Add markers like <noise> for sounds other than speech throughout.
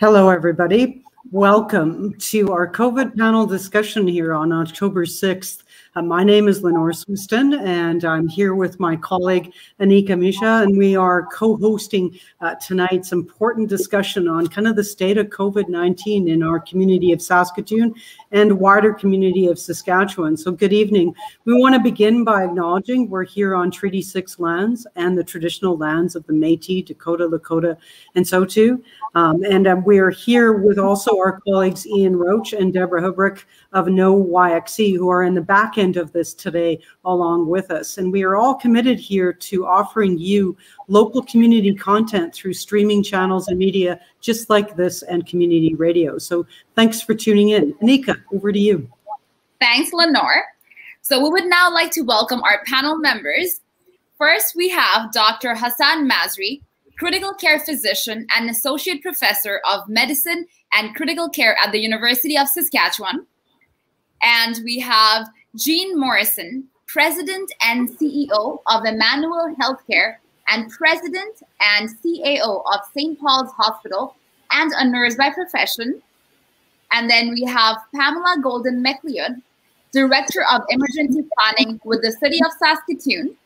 Hello, everybody. Welcome to our COVID panel discussion here on October 6th. Uh, my name is Lenore Swiston, and I'm here with my colleague Anika Misha, and we are co-hosting uh, tonight's important discussion on kind of the state of COVID-19 in our community of Saskatoon and wider community of Saskatchewan. So good evening. We want to begin by acknowledging we're here on Treaty 6 lands and the traditional lands of the Métis, Dakota, Lakota, and Saulteaux. Um, and uh, we are here with also our colleagues Ian Roach and Deborah Hubrick of knowYXE, who are in the back end of this today along with us. And we are all committed here to offering you local community content through streaming channels and media just like this and community radio. So thanks for tuning in. Anika, over to you. Thanks, Lenore. So we would now like to welcome our panel members. First, we have Dr. Hassan Masri, critical care physician and associate professor of medicine and critical care at the University of Saskatchewan. And we have Jean Morrison, president and CEO of Emmanuel Healthcare and president and CAO of St. Paul's Hospital and a nurse by profession. And then we have Pamela Goulden-McLeod, Director of Emergency Planning with the City of Saskatoon.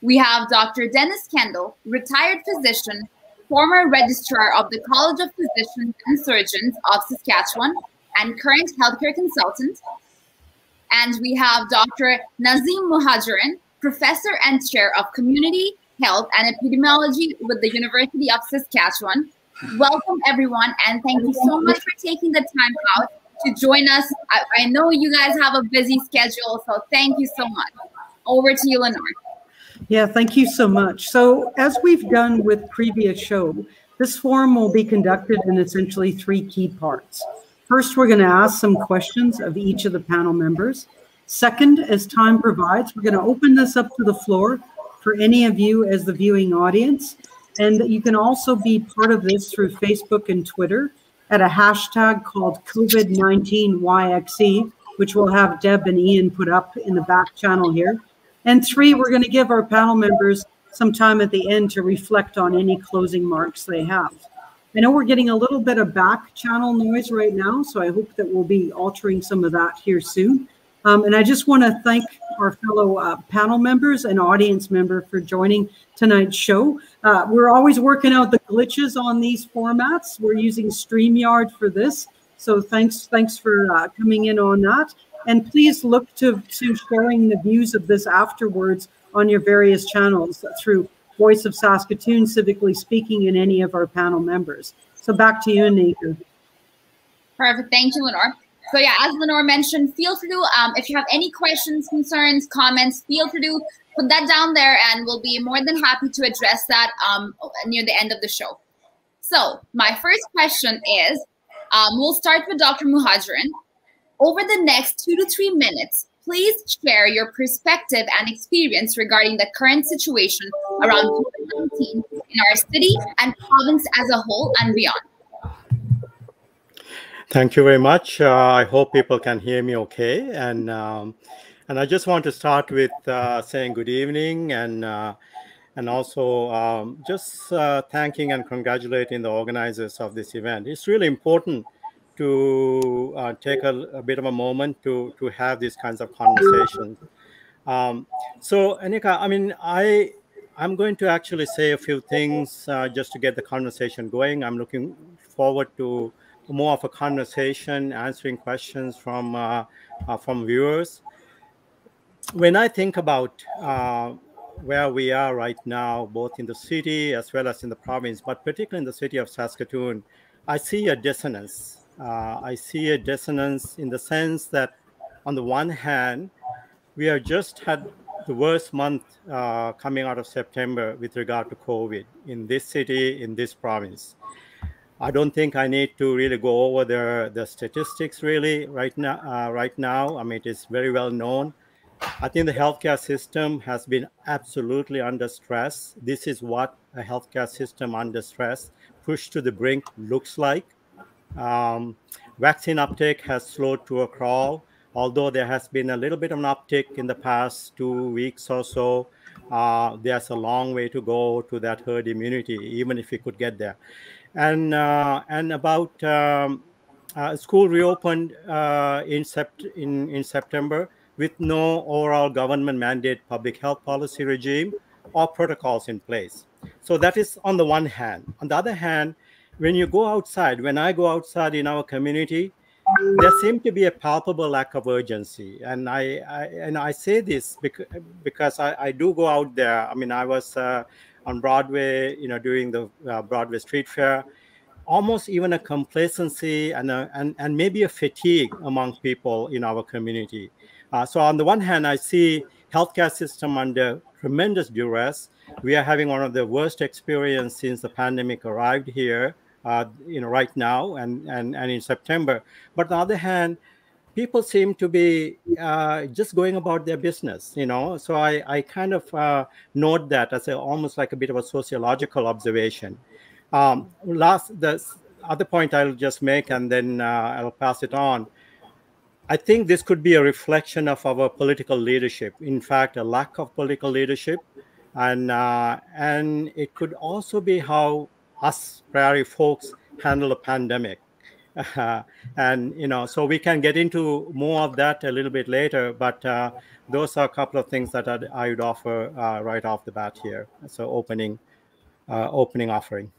We have Dr. Dennis Kendel, retired physician, former registrar of the College of Physicians and Surgeons of Saskatchewan, and current healthcare consultant. And we have Dr. Nazeem Muhajarine, professor and chair of community health and epidemiology with the University of Saskatchewan. Welcome, everyone, and thank you so much for taking the time out to join us. I, I know you guys have a busy schedule, so thank you so much. Over to you, Lenore. Yeah, thank you so much. So as we've done with previous show, this forum will be conducted in essentially three key parts. First, we're going to ask some questions of each of the panel members. Second, as time provides, we're going to open this up to the floor for any of you as the viewing audience. And you can also be part of this through Facebook and Twitter at a hashtag called COVID19YXE, which we'll have Deb and Ian put up in the back channel here. And three, we're going to give our panel members some time at the end to reflect on any closing marks they have. I know we're getting a little bit of back channel noise right now, so I hope that we'll be altering some of that here soon. Um, and I just want to thank our fellow uh, panel members and audience member for joining tonight's show. Uh, we're always working out the glitches on these formats. We're using StreamYard for this. So thanks, thanks for uh, coming in on that. And please look to, to sharing the views of this afterwards on your various channels through Voice of Saskatoon, Civically Speaking, and any of our panel members. So back to you, Anika. Perfect. Thank you, Lenore. So yeah, as Lenore mentioned, feel free to, um, if you have any questions, concerns, comments, feel free to put that down there and we'll be more than happy to address that um, near the end of the show. So my first question is, um, we'll start with Dr. Muhajarine. Over the next two to three minutes, please share your perspective and experience regarding the current situation around COVID-19 in our city and province as a whole and beyond. Thank you very much. Uh, I hope people can hear me okay. And um, and I just want to start with uh, saying good evening and uh, and also um, just uh, thanking and congratulating the organizers of this event. It's really important to uh, take a, a, bit of a moment to to have these kinds of conversations. Um, so, Anika, I mean, I I'm going to actually say a few things uh, just to get the conversation going. I'm looking forward to more of a conversation, answering questions from uh, uh, from viewers. When I think about uh, where we are right now, both in the city as well as in the province, but particularly in the city of Saskatoon, I see a dissonance. Uh, I see a dissonance in the sense that, on the one hand, we have just had the worst month uh, coming out of September with regard to COVID in this city, in this province. I don't think I need to really go over the, the statistics really right now. Uh, right now, I mean, it is very well known. I think the healthcare system has been absolutely under stress. This is what a healthcare system under stress, pushed to the brink, looks like. Um, vaccine uptake has slowed to a crawl, although there has been a little bit of an uptick in the past two weeks or so. Uh, there's a long way to go to that herd immunity, even if we could get there and uh, and about um, uh, school reopened uh, in, sept- in in September with no overall government mandate public health policy regime or protocols in place. So that is on the one hand. On the other hand, when you go outside, when I go outside in our community, there seems to be a palpable lack of urgency, and I, I and I say this because because I, I do go out there. I mean, I was uh, on Broadway, you know, during the uh, Broadway Street Fair, almost even a complacency and, a, and, and maybe a fatigue among people in our community. Uh, so on the one hand, I see healthcare system under tremendous duress. We are having one of the worst experience since the pandemic arrived here, you know, right now and, and, and in September. But on the other hand, people seem to be uh, just going about their business, you know. So I, I kind of uh, note that as a, almost like a bit of a sociological observation. Um, last, the other point I'll just make, and then uh, I'll pass it on. I think this could be a reflection of our political leadership. In fact, a lack of political leadership, and uh, and it could also be how us prairie folks handle a pandemic. Uh, <laughs> and you know so we can get into more of that a little bit later but uh, those are a couple of things that I'd, I would offer uh, right off the bat here. So opening uh, opening offering.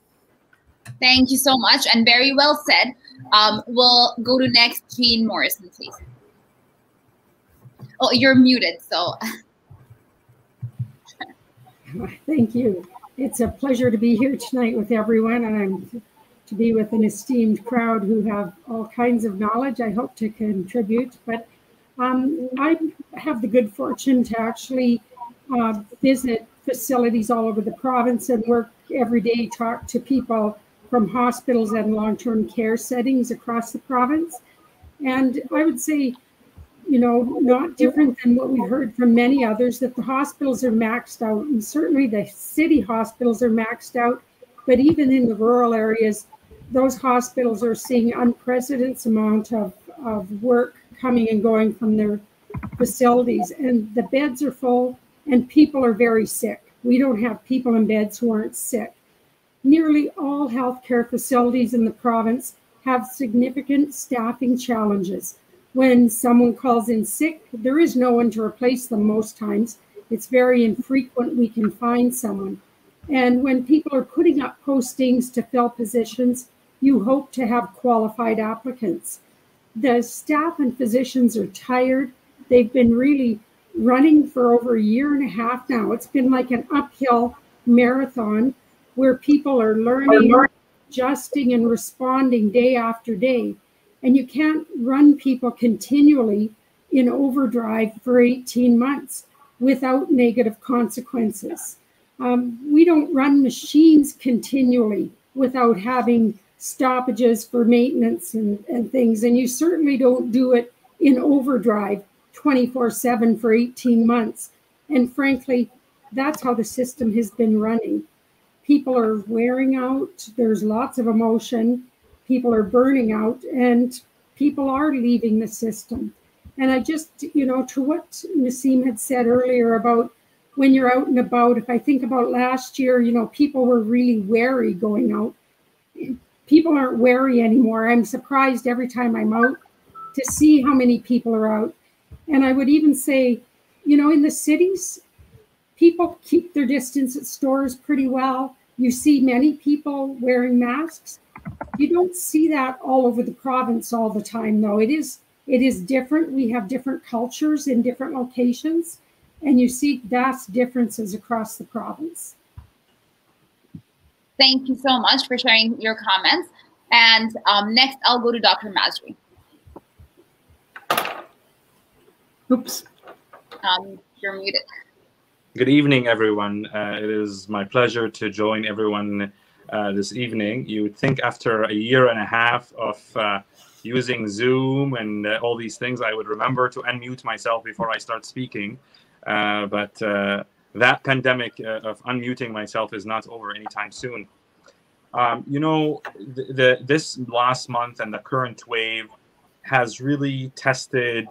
Thank you so much and very well said. Um, we'll go to next Jean Morrison please. Oh you're muted so. <laughs> Thank you it's a pleasure to be here tonight with everyone and I'm to be with an esteemed crowd who have all kinds of knowledge. I hope to contribute, but um, I have the good fortune to actually uh, visit facilities all over the province and work every day, talk to people from hospitals and long-term care settings across the province. And I would say, you know, not different than what we heard from many others, that the hospitals are maxed out. And certainly the city hospitals are maxed out. But even in the rural areas, those hospitals are seeing unprecedented amount of, of work coming and going from their facilities and the beds are full and people are very sick we don't have people in beds who aren't sick nearly all healthcare facilities in the province have significant staffing challenges when someone calls in sick there is no one to replace them most times it's very infrequent we can find someone and when people are putting up postings to fill positions you hope to have qualified applicants. The staff and physicians are tired. They've been really running for over a year and a half now. It's been like an uphill marathon where people are learning, adjusting, and responding day after day. And you can't run people continually in overdrive for 18 months without negative consequences. Um, we don't run machines continually without having stoppages for maintenance and, and things. And you certainly don't do it in overdrive 24 7 for 18 months. And frankly, that's how the system has been running. People are wearing out, there's lots of emotion, people are burning out, and people are leaving the system. And I just, you know, to what Nazeem had said earlier about when you're out and about. If I think about last year, you know, people were really wary going out. People aren't wary anymore. I'm surprised every time I'm out to see how many people are out. And I would even say, you know, in the cities, people keep their distance at stores pretty well. You see many people wearing masks. You don't see that all over the province all the time, though. It is it is different. We have different cultures in different locations, and you see vast differences across the province. Thank you so much for sharing your comments. And um, next, I'll go to Dr. Masri. Oops. Um, you're muted. Good evening, everyone. Uh, it is my pleasure to join everyone uh, this evening. You would think after a year and a half of uh, using Zoom and uh, all these things, I would remember to unmute myself before I start speaking. Uh, but uh, that pandemic of unmuting myself is not over anytime soon. Um, you know, the, the, this last month and the current wave has really tested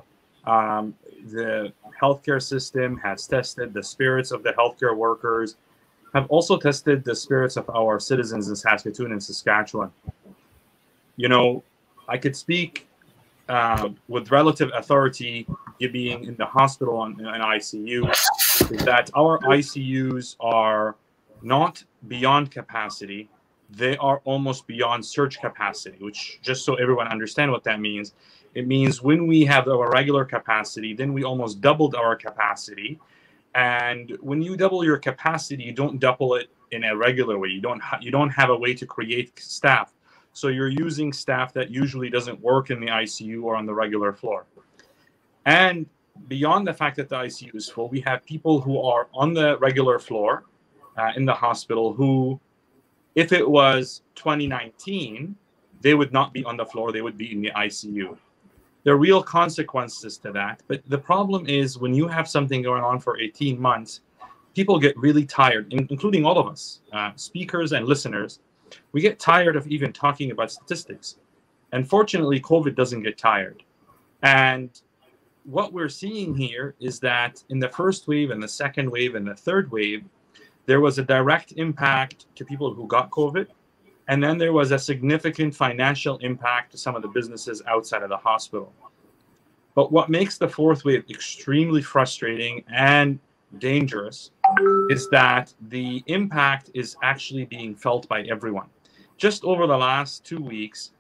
um, the healthcare system, has tested the spirits of the healthcare workers, have also tested the spirits of our citizens in Saskatoon and Saskatchewan. You know, I could speak uh, with relative authority, you being in the hospital and ICU, that our ICUs are not beyond capacity. They are almost beyond surge capacity, which just so everyone understand what that means, it means when we have our regular capacity, then we almost doubled our capacity. And when you double your capacity, you don't double it in a regular way. You don't you don't have a way to create staff. So you're using staff that usually doesn't work in the ICU or on the regular floor. And beyond the fact that the ICU is full, we have people who are on the regular floor uh, in the hospital who, if it was 2019, they would not be on the floor, they would be in the ICU. There are real consequences to that. But the problem is when you have something going on for 18 months, people get really tired, including all of us, uh, speakers and listeners. We get tired of even talking about statistics. And fortunately, COVID doesn't get tired. And what we're seeing here is that in the first wave and the second wave and the third wave, there was a direct impact to people who got COVID and then there was a significant financial impact to some of the businesses outside of the hospital. But what makes the fourth wave extremely frustrating and dangerous is that the impact is actually being felt by everyone. Just over the last two weeks,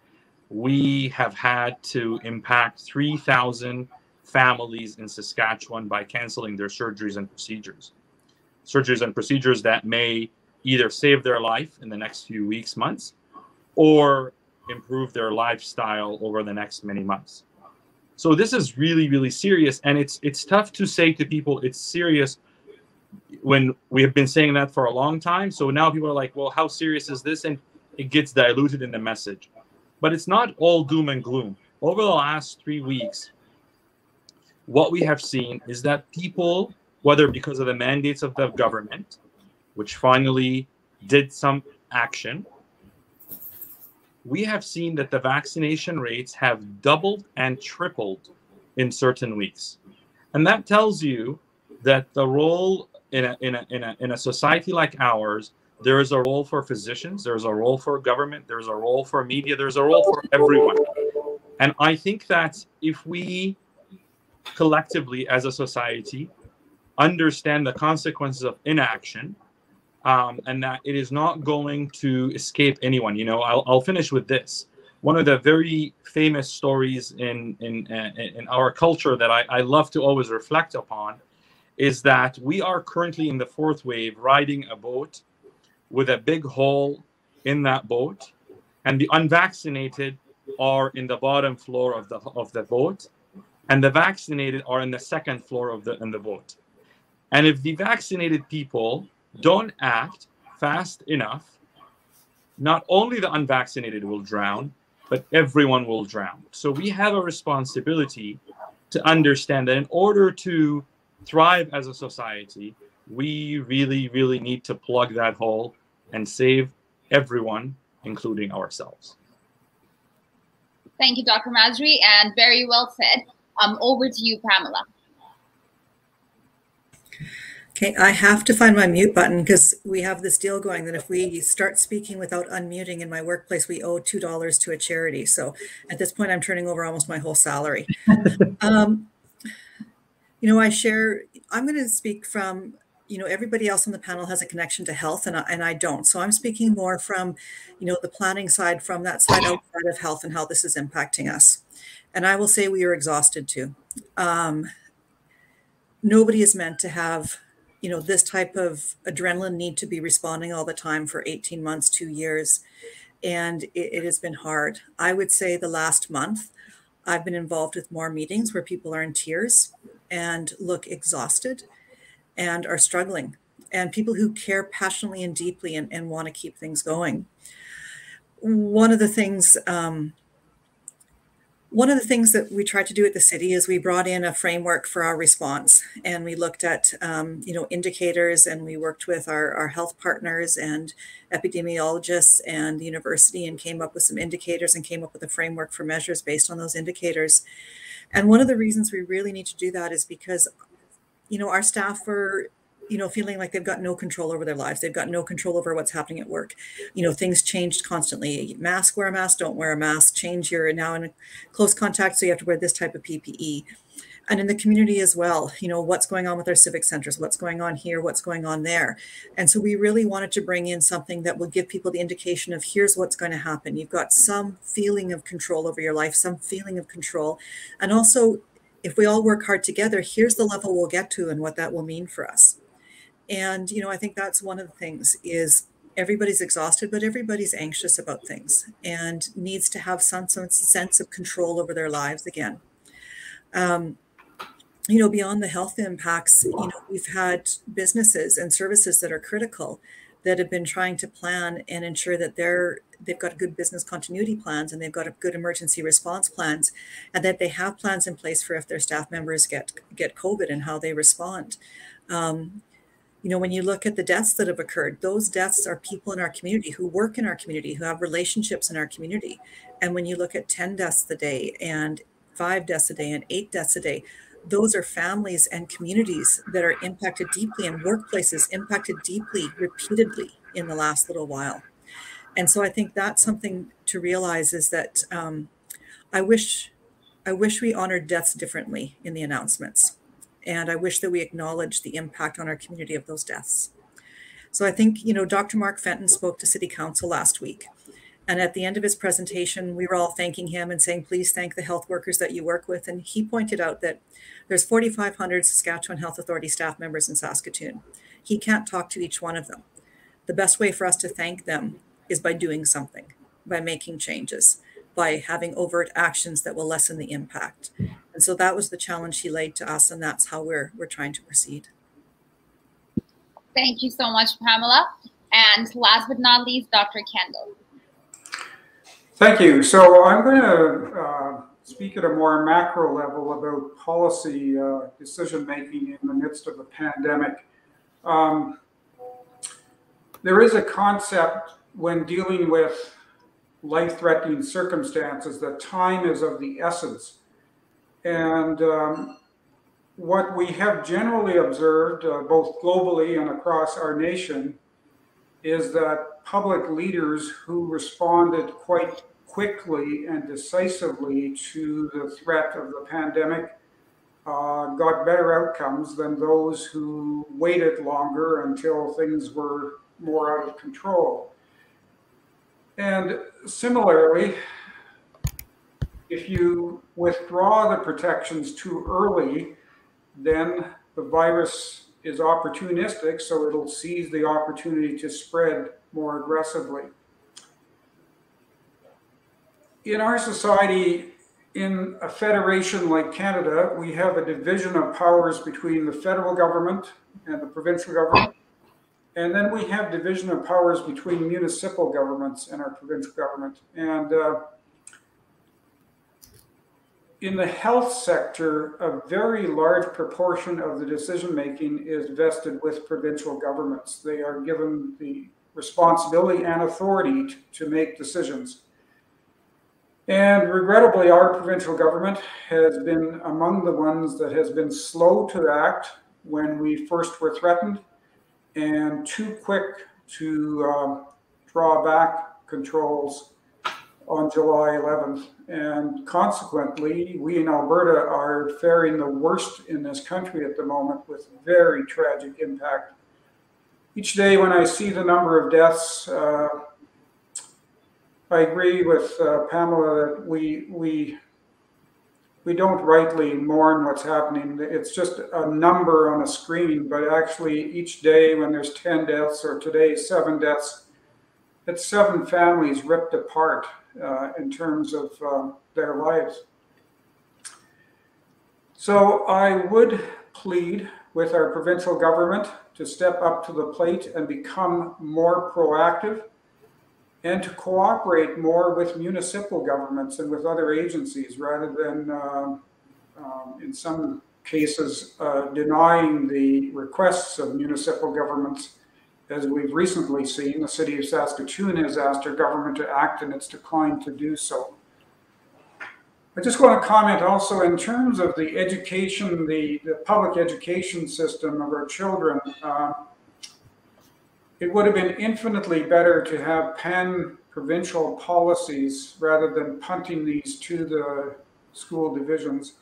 we have had to impact 3,000 families in Saskatchewan by canceling their surgeries and procedures. Surgeries and procedures that may either save their life in the next few weeks, months, or improve their lifestyle over the next many months. So this is really, really serious, and it's it's tough to say to people it's serious when we have been saying that for a long time. So now people are like, well, how serious is this? And it gets diluted in the message. But it's not all doom and gloom. Over the last three weeks, what we have seen is that people, whether because of the mandates of the government which finally did some action, we have seen that the vaccination rates have doubled and tripled in certain weeks. And that tells you that the role in a, in a, in a, in a society like ours, there is a role for physicians, there's a role for government, there's a role for media, there's a role for everyone. And I think that if we collectively as a society understand the consequences of inaction, um, and that it is not going to escape anyone. You know, I'll, I'll finish with this. One of the very famous stories in in uh, in our culture that I, I love to always reflect upon is that we are currently in the fourth wave riding a boat with a big hole in that boat, and the unvaccinated are in the bottom floor of the of the boat, and the vaccinated are in the second floor of the in the boat. And if the vaccinated people don't act fast enough, not only the unvaccinated will drown, but everyone will drown. So we have a responsibility to understand that in order to thrive as a society, we really, really need to plug that hole and save everyone, including ourselves. Thank you, Dr. Masri, and very well said. Um, over to you, Pamela. Okay, I have to find my mute button because we have this deal going that if we start speaking without unmuting in my workplace, we owe two dollars to a charity. So at this point, I'm turning over almost my whole salary. <laughs> um, you know, I share. I'm going to speak from. You know, everybody else on the panel has a connection to health, and I, and I don't. So I'm speaking more from, you know, the planning side, from that side outside of health, and how this is impacting us. And I will say we are exhausted too. Um, nobody is meant to have you know this type of adrenaline need to be responding all the time for 18 months two years. And it, it, has been hard. I would say the last month i've been involved with more meetings where people are in tears and look exhausted and are struggling. And people who care passionately and deeply and, and want to keep things going. One of the things um, one of the things that we tried to do at the city is we brought in a framework for our response. And we looked at um, you know indicators and we worked with our, our health partners and epidemiologists and the university and came up with some indicators and came up with a framework for measures based on those indicators. And one of the reasons we really need to do that is because you know our staff are you know feeling like they've got no control over their lives. They've got no control over what's happening at work. You know things changed constantly. Mask wear a mask don't wear a mask. Change you're now in close contact so you have to wear this type of ppe and in the community as well you know what's going on with our civic centers? What's going on here? What's going on there? And so we really wanted to bring in something that will give people the indication of here's what's going to happen. You've got some feeling of control over your life some feeling of control. And also if we all work hard together here's the level we'll get to and what that will mean for us and you know i think that's one of the things is everybody's exhausted but everybody's anxious about things and needs to have some, some sense of control over their lives again. Um, you know beyond the health impacts you know we've had businesses and services that are critical that have been trying to plan and ensure that they're they've got good business continuity plans and they've got a good emergency response plans and that they have plans in place for if their staff members get get covid and how they respond. Um, you know, when you look at the deaths that have occurred, those deaths are people in our community who work in our community, who have relationships in our community. And when you look at 10 deaths a day and five deaths a day and eight deaths a day, those are families and communities that are impacted deeply and workplaces impacted deeply repeatedly in the last little while. And so I think that's something to realize is that um, I wish I wish we honored deaths differently in the announcements. And I wish that we acknowledge the impact on our community of those deaths. So I think, you know, Dr. Mark Fenton spoke to City Council last week. And at the end of his presentation, we were all thanking him and saying, please thank the health workers that you work with. And he pointed out that there's 4,500 Saskatchewan Health Authority staff members in Saskatoon. He can't talk to each one of them. The best way for us to thank them is by doing something, by making changes by having overt actions that will lessen the impact. And so that was the challenge he laid to us, and that's how we're we're trying to proceed. Thank you so much, Pamela. And last but not least, Dr. Kendel. Thank you. So I'm going to uh, speak at a more macro level about policy uh, decision making in the midst of a pandemic. Um, there is a concept when dealing with life threatening circumstances, that time is of the essence. And um, what we have generally observed, uh, both globally and across our nation, is that public leaders who responded quite quickly and decisively to the threat of the pandemic uh, got better outcomes than those who waited longer until things were more out of control. And similarly, if you withdraw the protections too early, then the virus is opportunistic, so it'll seize the opportunity to spread more aggressively. In our society, in a federation like Canada, we have a division of powers between the federal government and the provincial government. And then we have division of powers between municipal governments and our provincial government. And uh, in the health sector, a very large proportion of the decision making is vested with provincial governments. They are given the responsibility and authority to, to make decisions. And regrettably, our provincial government has been among the ones that has been slow to act when we first were threatened and too quick to uh, draw back controls on July 11th. And consequently, we in Alberta are faring the worst in this country at the moment with very tragic impact. Each day when I see the number of deaths, uh, I agree with uh, Pamela that we, we, we don't rightly mourn what's happening. It's just a number on a screen, but actually each day when there's 10 deaths or today seven deaths, it's seven families ripped apart uh, in terms of uh, their lives. So I would plead with our provincial government to step up to the plate and become more proactive and to cooperate more with municipal governments and with other agencies rather than, uh, um, in some cases, uh, denying the requests of municipal governments as we've recently seen, the city of Saskatoon has asked our government to act and it's declined to do so. I just want to comment also in terms of the education, the, the public education system of our children. Uh, it would have been infinitely better to have pan provincial policies rather than punting these to the school divisions.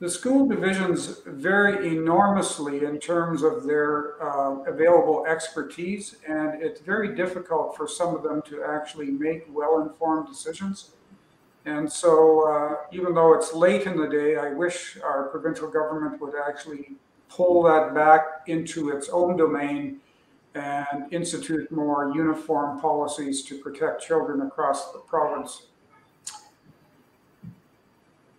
The school divisions vary enormously in terms of their uh, available expertise, and it's very difficult for some of them to actually make well-informed decisions. And so, uh, even though it's late in the day, I wish our provincial government would actually pull that back into its own domain and institute more uniform policies to protect children across the province.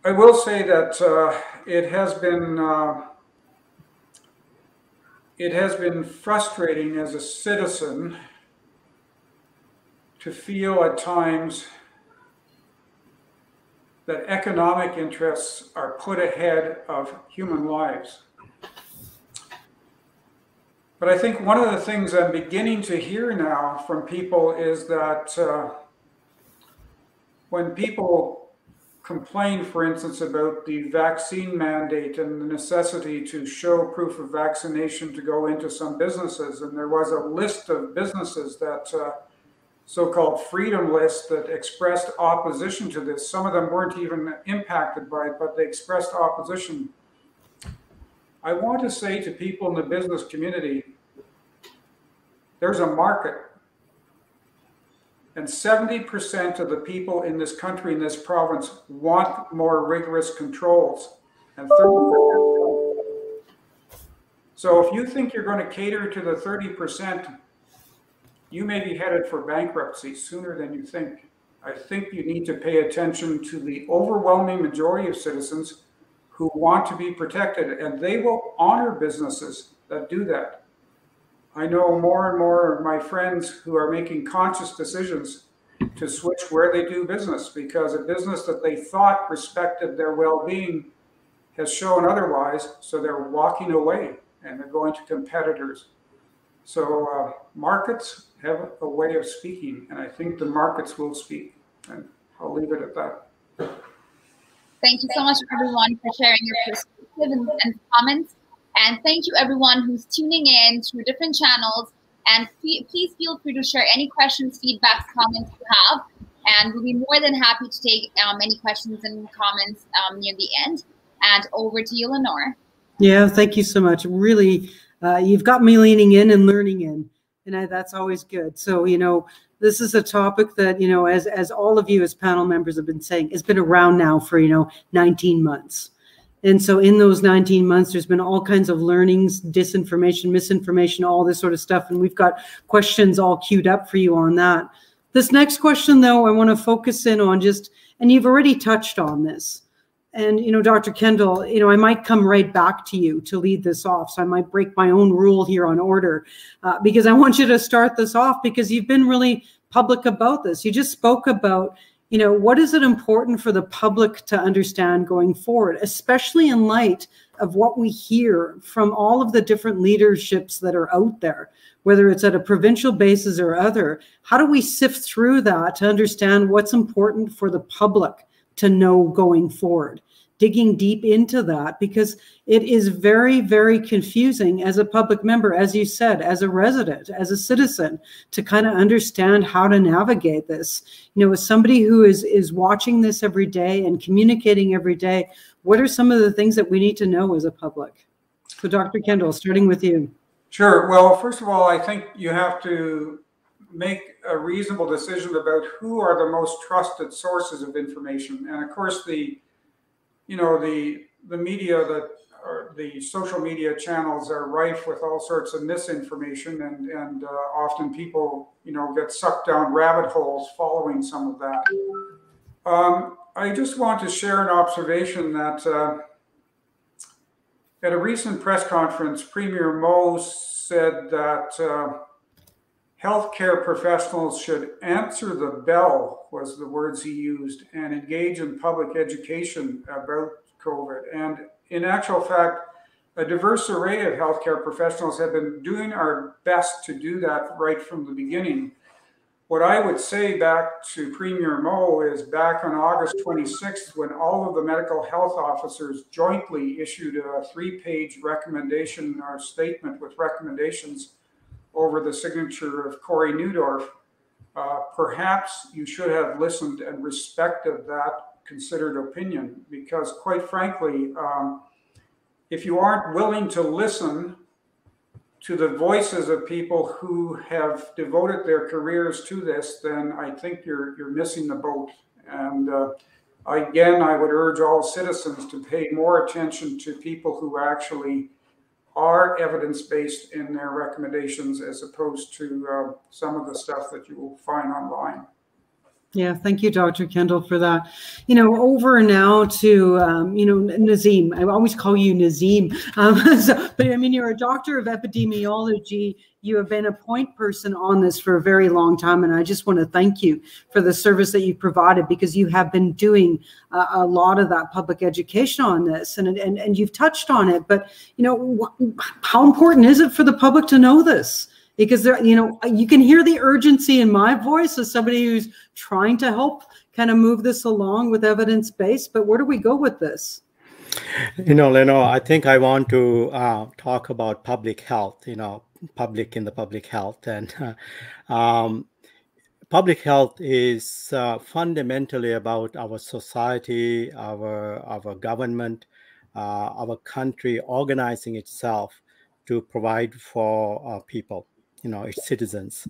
I will say that uh, it has been uh, it has been frustrating as a citizen to feel at times that economic interests are put ahead of human lives. But I think one of the things I'm beginning to hear now from people is that uh, when people complain, for instance, about the vaccine mandate and the necessity to show proof of vaccination to go into some businesses. And there was a list of businesses that uh, so-called freedom list that expressed opposition to this. Some of them weren't even impacted by it, but they expressed opposition. I want to say to people in the business community, there's a market and 70% of the people in this country, in this province, want more rigorous controls. And 30% So if you think you're going to cater to the 30%, you may be headed for bankruptcy sooner than you think. I think you need to pay attention to the overwhelming majority of citizens who want to be protected, and they will honor businesses that do that. I know more and more of my friends who are making conscious decisions to switch where they do business because a business that they thought respected their well-being has shown otherwise. So they're walking away and they're going to competitors. So uh, markets have a way of speaking, and I think the markets will speak. And I'll leave it at that. Thank you so much, everyone, for sharing your perspective and, and comments. And thank you everyone who's tuning in through different channels. And please feel free to share any questions, feedbacks, comments you have. And we'll be more than happy to take um, any questions and comments um, near the end. And over to you, Lenore. Yeah, thank you so much. Really, uh, you've got me leaning in and learning in. And I, that's always good. So, you know, this is a topic that, you know, as, as all of you as panel members have been saying, it's been around now for, you know, 19 months. And so in those 19 months, there's been all kinds of learnings, disinformation, misinformation, all this sort of stuff. And we've got questions all queued up for you on that. This next question, though, I want to focus in on just, and you've already touched on this. And, you know, Dr. Kendel, you know, I might come right back to you to lead this off. So I might break my own rule here on order uh, because I want you to start this off because you've been really public about this. You just spoke about, you know, what is it important for the public to understand going forward, especially in light of what we hear from all of the different leaderships that are out there, whether it's at a provincial basis or other? How do we sift through that to understand what's important for the public to know going forward? digging deep into that because it is very, very confusing as a public member, as you said, as a resident, as a citizen, to kind of understand how to navigate this. You know, as somebody who is is watching this every day and communicating every day, what are some of the things that we need to know as a public? So, Dr. Kendel, starting with you. Sure. Well, first of all, I think you have to make a reasonable decision about who are the most trusted sources of information. And of course, the you know the the media that the social media channels are rife with all sorts of misinformation, and and uh, often people you know get sucked down rabbit holes following some of that. Um, I just want to share an observation that. Uh, at a recent press conference, Premier Moe said that uh, healthcare professionals should answer the bell, was the words he used, and engage in public education about COVID. And in actual fact, a diverse array of healthcare professionals have been doing our best to do that right from the beginning. What I would say back to Premier Moe is back on August 26th, when all of the medical health officers jointly issued a three page recommendation or statement with recommendations over the signature of Cory Neudorf, uh, perhaps you should have listened and respected that considered opinion because, quite frankly, um, if you aren't willing to listen to the voices of people who have devoted their careers to this, then I think you're you're missing the boat. And uh, again, I would urge all citizens to pay more attention to people who actually are evidence-based in their recommendations as opposed to uh, some of the stuff that you will find online. Yeah, thank you, Dr. Kendel, for that. You know, over now to, um, you know, Nazeem. I always call you Nazeem. Um, <laughs> so, but I mean, you're a doctor of epidemiology. You have been a point person on this for a very long time. And I just want to thank you for the service that you provided because you have been doing a lot of that public education on this and, and, and you've touched on it. But, you know, how important is it for the public to know this? Because there, you know, you can hear the urgency in my voice as somebody who's trying to help kind of move this along with evidence based. But where do we go with this? You know, Leno, I think I want to uh, talk about public health. You know, public in the public health, and uh, <laughs> um, public health is uh, fundamentally about our society, our our government, uh, our country organizing itself to provide for our people you know its citizens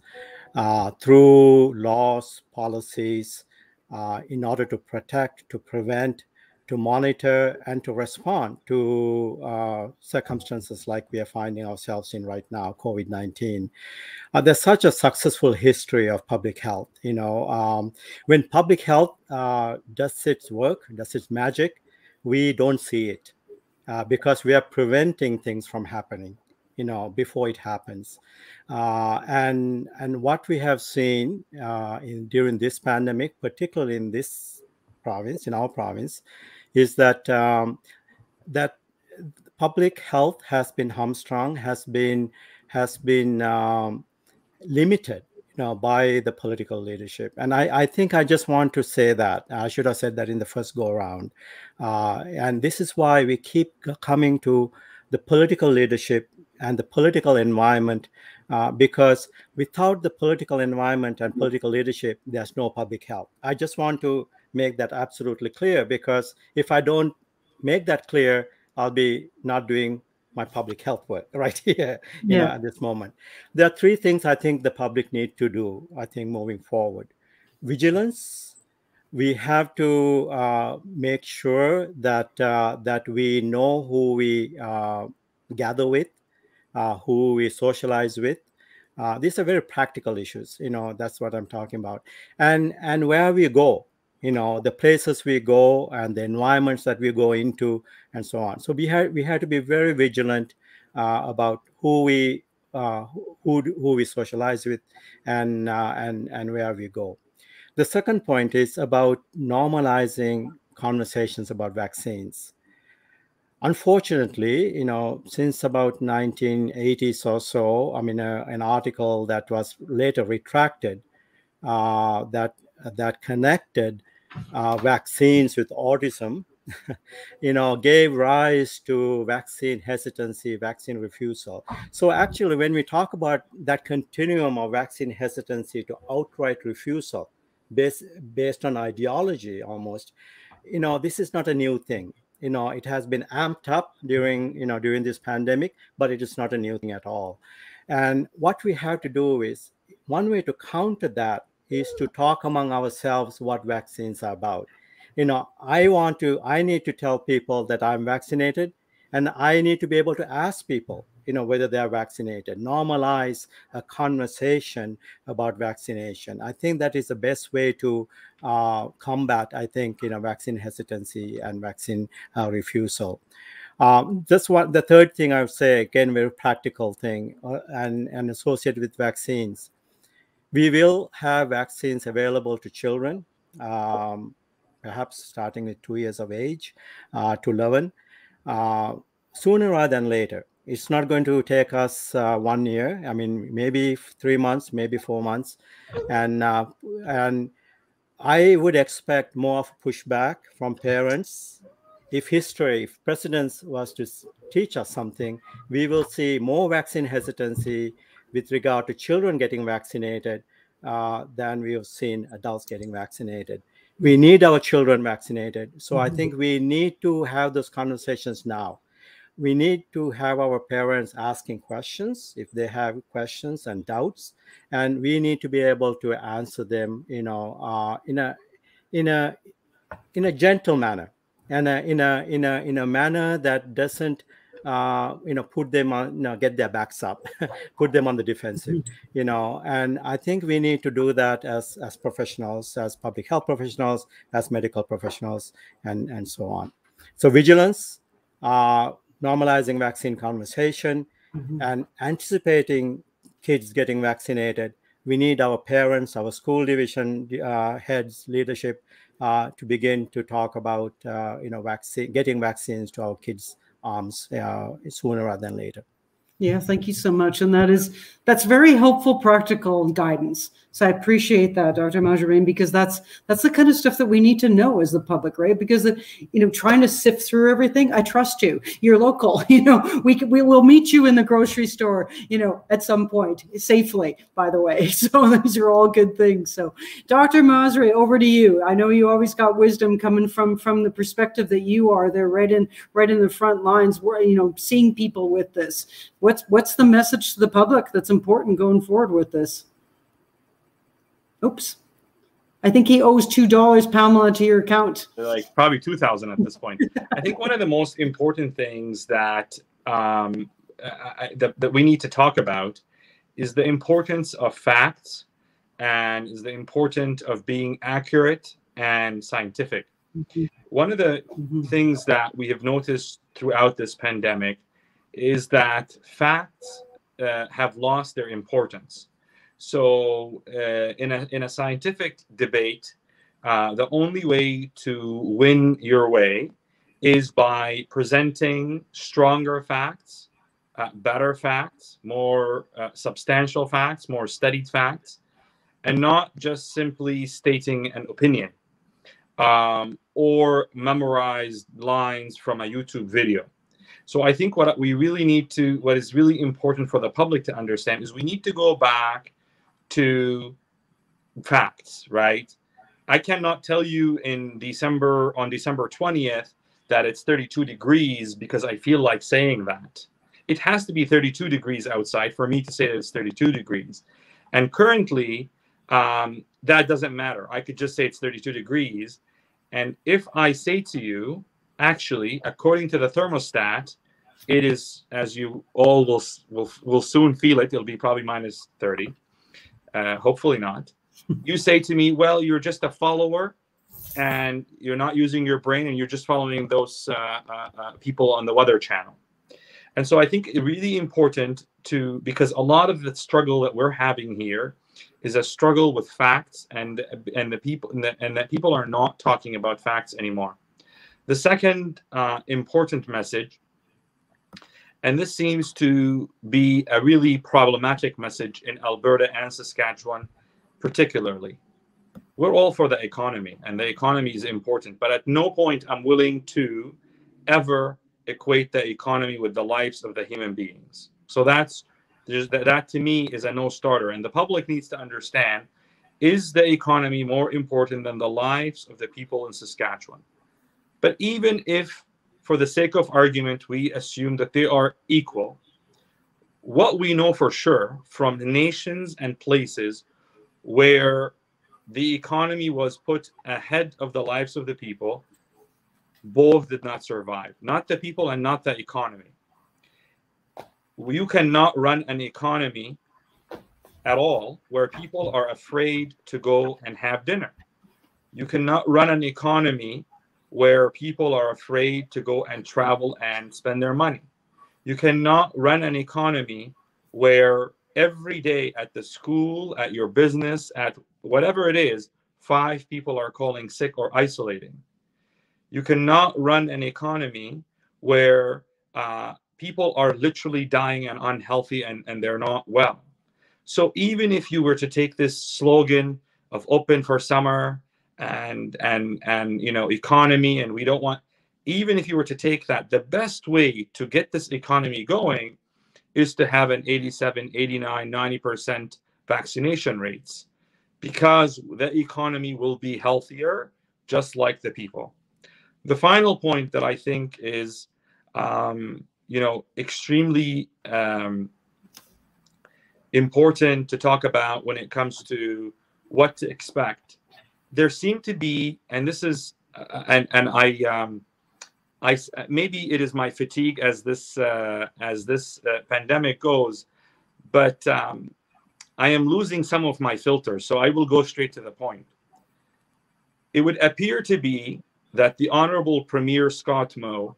uh, through laws, policies, uh, in order to protect, to prevent, to monitor, and to respond to uh, circumstances like we are finding ourselves in right now, COVID-19. Uh, there's such a successful history of public health. You know, um, when public health uh, does its work, does its magic, we don't see it. Uh, because we are preventing things from happening you know before it happens. Uh, and and what we have seen uh, in during this pandemic particularly in this province in our province is that um, that public health has been hamstrung has been has been um, limited you know by the political leadership. And I, I think i just want to say that i should have said that in the first go around. Uh, and this is why we keep coming to the political leadership and the political environment uh, because without the political environment and political leadership there's no public health. I just want to make that absolutely clear because if i don't make that clear i'll be not doing my public health work <laughs> right here yeah. Know, at this moment. There are three things i think the public need to do i think moving forward. Vigilance. We have to uh, make sure that uh, that we know who we uh, gather with who we socialize with. Uh, these are very practical issues. You know, that's what I'm talking about. And and where we go, you know, the places we go and the environments that we go into, and so on. So we had we had to be very vigilant uh, about who we uh, who who we socialize with, and uh, and and where we go. The second point is about normalizing conversations about vaccines unfortunately you know since about 1980s or so i mean uh, an article that was later retracted uh, that that connected uh, vaccines with autism <laughs> you know, gave rise to vaccine hesitancy, vaccine refusal. So actually, when we talk about that continuum of vaccine hesitancy to outright refusal, based based on ideology, almost, you know, this is not a new thing. You know, it has been amped up during you know during this pandemic, but it is not a new thing at all. And what we have to do is one way to counter that is to talk among ourselves what vaccines are about you know i want to i need to tell people that i'm vaccinated and i need to be able to ask people you know whether they are vaccinated. Normalize a conversation about vaccination. I think that is the best way to uh, combat i think you know vaccine hesitancy and vaccine uh, refusal. Um, just what the third thing i would say again very practical thing uh, and and associated with vaccines. We will have vaccines available to children um, perhaps starting with two years of age uh, to 11, uh, sooner rather than later. It's not going to take us uh, one year. I mean, maybe three months, maybe four months, and uh, and I would expect more of pushback from parents. If history, if precedence was to teach us something, we will see more vaccine hesitancy with regard to children getting vaccinated uh, than we have seen adults getting vaccinated we need our children vaccinated. So mm-hmm. I think we need to have those conversations now. We need to have our parents asking questions if they have questions and doubts, and we need to be able to answer them, you know, uh, in a in a in a gentle manner and a, in a in a in a manner that doesn't uh, you know, put them on, you know, get their backs up, <laughs> put them on the defensive, mm-hmm. you know. And I think we need to do that as as professionals, as public health professionals, as medical professionals, and and so on. So vigilance, uh, normalizing vaccine conversation, mm-hmm. and anticipating kids getting vaccinated. We need our parents, our school division uh, heads, leadership uh, to begin to talk about, uh, you know, vaccine, getting vaccines to our kids arms uh, sooner rather than later. Yeah, thank you so much. And that is that's very helpful practical guidance. So I appreciate that, Dr. Muhajarine, because that's that's the kind of stuff that we need to know as the public, right? Because uh, you know, trying to sift through everything, I trust you. You're local. <laughs> You know, we we will meet you in the grocery store. You know, at some point safely. By the way, <laughs> so these are all good things. So, Dr. Masri, over to you. I know you always got wisdom coming from from the perspective that you are there, right in right in the front lines. Where you know, seeing people with this what's what's the message to the public that's important going forward with this? Oops. I think he owes two dollars, Pamela, to your account. Like probably two thousand at this point. I think one of the most important things that um, I, that, that we need to talk about is the importance of facts and is the importance of being accurate and scientific. Mm-hmm. One of the mm-hmm. things that we have noticed throughout this pandemic is that facts uh, have lost their importance. So, uh, in a in a scientific debate, uh, the only way to win your way is by presenting stronger facts, uh, better facts, more uh, substantial facts, more studied facts, and not just simply stating an opinion um, or memorized lines from a YouTube video. So I think what we really need to, what is really important for the public to understand is we need to go back to facts, right? I cannot tell you in December, on December 20th, that it's 32 degrees because I feel like saying that. It has to be 32 degrees outside for me to say that it's 32 degrees. And currently, um, that doesn't matter. I could just say it's 32 degrees. And if I say to you, actually, according to the thermostat, it is, as you all will will, will soon feel it, it'll be probably minus 30. Uh, hopefully not. you say to me, well, you're just a follower and you're not using your brain and you're just following those uh, uh, uh people on the weather channel. And so I think it's really important to, because a lot of the struggle that we're having here is a struggle with facts and and the people and, the, and that people are not talking about facts anymore. The second uh, important message, and this seems to be a really problematic message in Alberta and Saskatchewan, particularly. we're all for the economy and the economy is important but at no point i'm willing to ever equate the economy with the lives of the human beings so that's that, that to me is a no starter and the public needs to understand is the economy more important than the lives of the people in saskatchewan but even if for the sake of argument we assume that they are equal what we know for sure from nations and places where the economy was put ahead of the lives of the people, both did not survive. Not the people and not the economy. You cannot run an economy at all where people are afraid to go and have dinner. You cannot run an economy where people are afraid to go and travel and spend their money. You cannot run an economy where every day at the school, at your business, at whatever it is, five people are calling sick or isolating. You cannot run an economy where uh, people are literally dying and unhealthy and, and they're not well. So even if you were to take this slogan of open for summer and and and you know economy and we don't want even if you were to take that the best way to get this economy going is to have an 87 89 90% vaccination rates because the economy will be healthier, just like the people. The final point that I think is, um, you know, extremely um, important to talk about when it comes to what to expect. There seem to be, and this is, uh, and and I, um, I maybe it is my fatigue as this uh, as this uh, pandemic goes, but um, I am losing some of my filters, so I will go straight to the point. It would appear to be that the Honorable Premier Scott Moe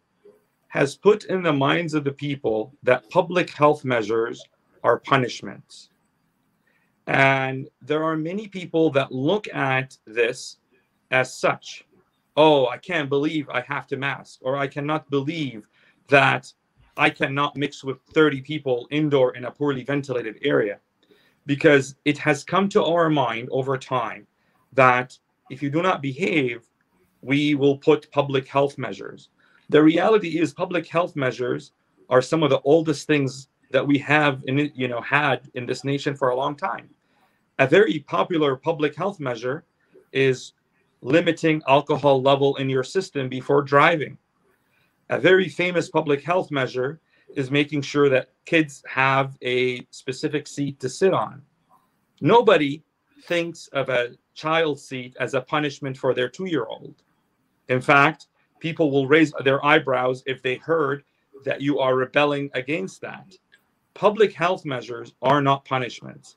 has put in the minds of the people that public health measures are punishments. And there are many people that look at this as such. Oh, I can't believe I have to mask, or I cannot believe that I cannot mix with 30 people indoor in a poorly ventilated area because it has come to our mind over time that if you do not behave, we will put public health measures. The reality is public health measures are some of the oldest things that we have in you know had in this nation for a long time. A very popular public health measure is limiting alcohol level in your system before driving. A very famous public health measure is making sure that kids have a specific seat to sit on. Nobody thinks of a child seat as a punishment for their two year old. In fact, people will raise their eyebrows if they heard that you are rebelling against that. Public health measures are not punishments.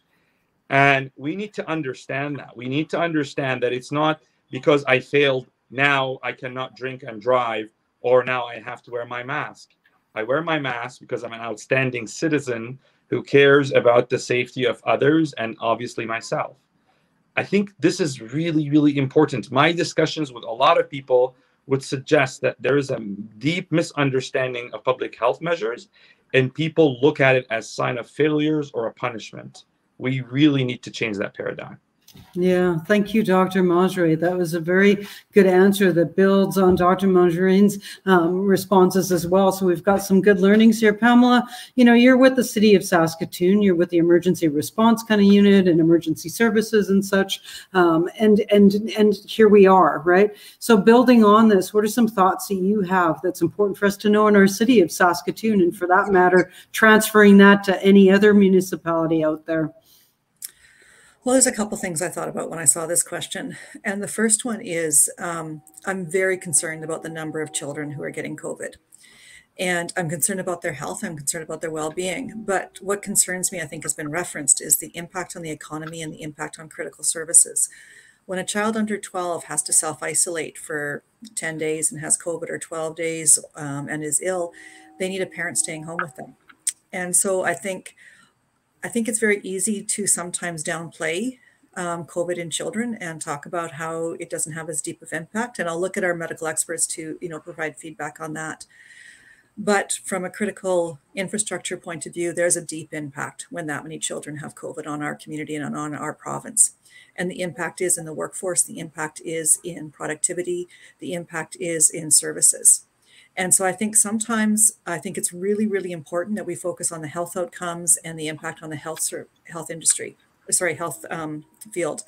And we need to understand that. We need to understand that it's not because I failed, now I cannot drink and drive, or now I have to wear my mask. I wear my mask because I'm an outstanding citizen who cares about the safety of others and obviously myself. I think this is really, really important. My discussions with a lot of people would suggest that there is a deep misunderstanding of public health measures and people look at it as sign of failures or a punishment. We really need to change that paradigm. Yeah, thank you, Dr. Masri. That was a very good answer that builds on Dr. Masri's um, responses as well. So we've got some good learnings here. Pamela, you know, you're with the city of Saskatoon. You're with the emergency response kind of unit and emergency services and such. Um, and and and here we are, right? So building on this, what are some thoughts that you have that's important for us to know in our city of Saskatoon, and for that matter, transferring that to any other municipality out there? Well, there's a couple things I thought about when I saw this question. And the first one is um, I'm very concerned about the number of children who are getting COVID. And I'm concerned about their health. I'm concerned about their well being. But what concerns me, I think, has been referenced is the impact on the economy and the impact on critical services. When a child under 12 has to self isolate for 10 days and has COVID or 12 days um, and is ill, they need a parent staying home with them. And so I think I think it's very easy to sometimes downplay um, COVID in children and talk about how it doesn't have as deep of impact. And I'll look at our medical experts to, you know, provide feedback on that. But from a critical infrastructure point of view, there's a deep impact when that many children have COVID on our community and on our province. And the impact is in the workforce, the impact is in productivity, the impact is in services. And so I think sometimes I think it's really, really important that we focus on the health outcomes and the impact on the health health industry, sorry, health um, field.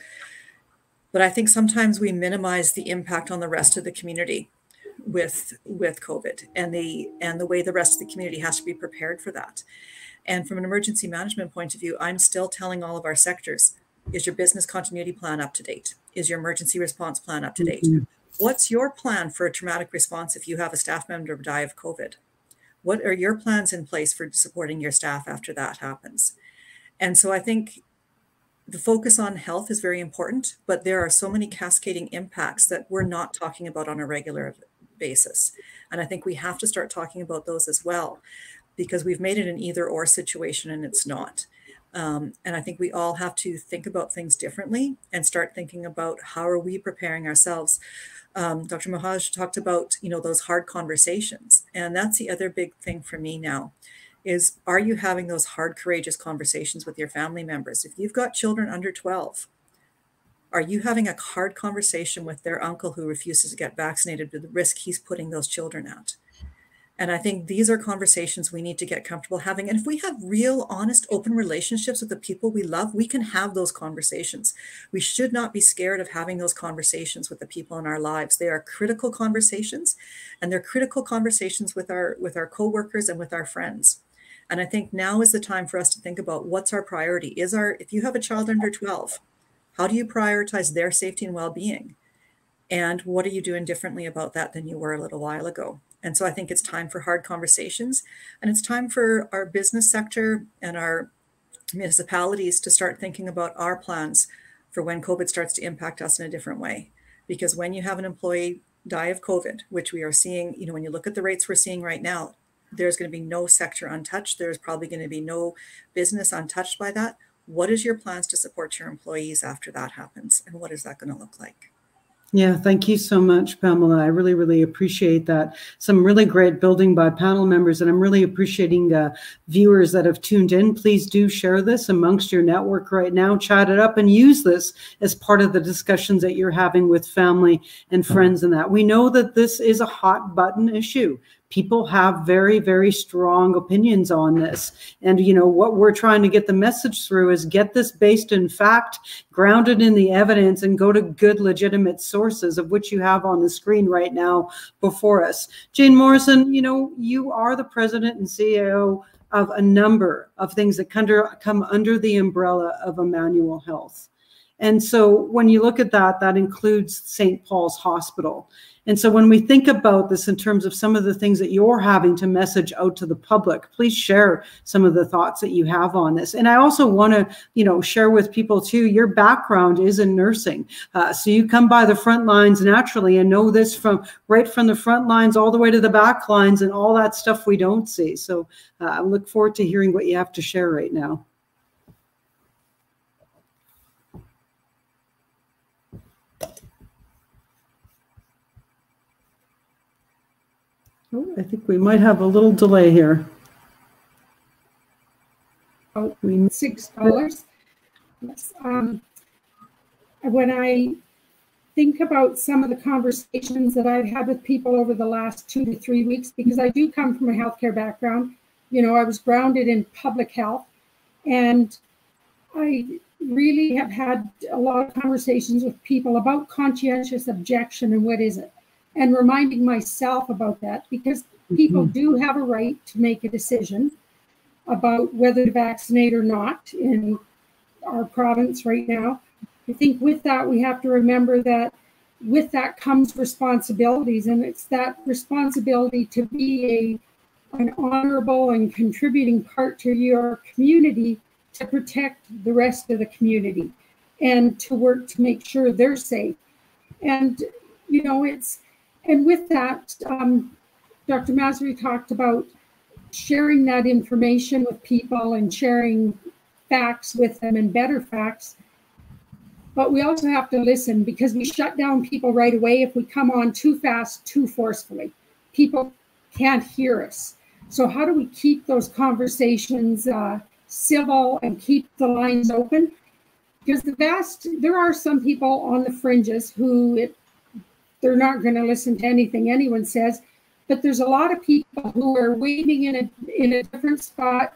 But I think sometimes we minimize the impact on the rest of the community with with COVID and the and the way the rest of the community has to be prepared for that. And from an emergency management point of view, I'm still telling all of our sectors, is your business continuity plan up to date? Is your emergency response plan up to date? Mm-hmm. What's your plan for a traumatic response if you have a staff member die of COVID? What are your plans in place for supporting your staff after that happens? And so I think the focus on health is very important, but there are so many cascading impacts that we're not talking about on a regular basis. And I think we have to start talking about those as well, because we've made it an either or situation and it's not. Um, and I think we all have to think about things differently and start thinking about how are we preparing ourselves. Um, Dr. Mohaj talked about, you know, those hard conversations. And that's the other big thing for me now is are you having those hard, courageous conversations with your family members? If you've got children under 12, are you having a hard conversation with their uncle who refuses to get vaccinated to the risk he's putting those children at? And I think these are conversations we need to get comfortable having. And if we have real, honest, open relationships with the people we love, we can have those conversations. We should not be scared of having those conversations with the people in our lives. They are critical conversations, and they're critical conversations with our with our coworkers and with our friends. And I think now is the time for us to think about what's our priority. Is our if you have a child under 12, how do you prioritize their safety and well-being? And what are you doing differently about that than you were a little while ago? And so I think it's time for hard conversations. And it's time for our business sector and our municipalities to start thinking about our plans for when COVID starts to impact us in a different way. Because when you have an employee die of COVID, which we are seeing, you know, when you look at the rates we're seeing right now, there's going to be no sector untouched. There's probably going to be no business untouched by that. What is your plans to support your employees after that happens? And what is that going to look like? Yeah, thank you so much, Pamela. I really, really appreciate that. Some really great building by panel members, and I'm really appreciating uh, viewers that have tuned in. Please do share this amongst your network right now, chat it up, and use this as part of the discussions that you're having with family and friends. And that we know that this is a hot button issue people have very very strong opinions on this and you know what we're trying to get the message through is get this based in fact grounded in the evidence and go to good legitimate sources of which you have on the screen right now before us Jean Morrison you know you are the president and ceo of a number of things that come under the umbrella of Emmanuel Health. And so when you look at that, that includes St. Paul's Hospital. And so when we think about this in terms of some of the things that you're having to message out to the public, please share some of the thoughts that you have on this. And I also want to, you know, share with people too, your background is in nursing. Uh, so you come by the front lines naturally and know this from right from the front lines all the way to the back lines and all that stuff we don't see. So uh, I look forward to hearing what you have to share right now. Oh, I think we might have a little delay here. Oh, we six dollars. Yes. Um, when I think about some of the conversations that I've had with people over the last two to three weeks, because I do come from a healthcare background, you know, I was grounded in public health, and I really have had a lot of conversations with people about conscientious objection and what is it and reminding myself about that because people mm-hmm. do have a right to make a decision about whether to vaccinate or not in our province right now. I think with that, we have to remember that with that comes responsibilities, and it's that responsibility to be a an honorable and contributing part to your community to protect the rest of the community and to work to make sure they're safe. And you know, it's and with that, um, Dr. Masri talked about sharing that information with people and sharing facts with them and better facts. But we also have to listen because we shut down people right away if we come on too fast, too forcefully. People can't hear us. So, how do we keep those conversations uh, civil and keep the lines open? Because the vast, there are some people on the fringes who it, they're not going to listen to anything anyone says, but there's a lot of people who are waiting in a in a different spot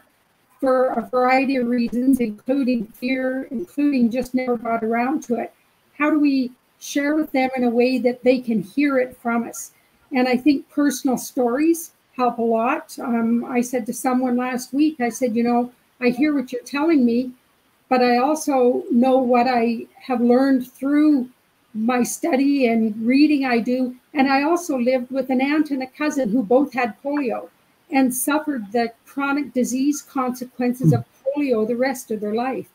for a variety of reasons, including fear, including just never got around to it. How do we share with them in a way that they can hear it from us? And I think personal stories help a lot. Um, I said to someone last week, I said, you know, I hear what you're telling me, but I also know what I have learned through my study and reading I do. And I also lived with an aunt and a cousin who both had polio and suffered the chronic disease consequences of hmm. polio the rest of their life.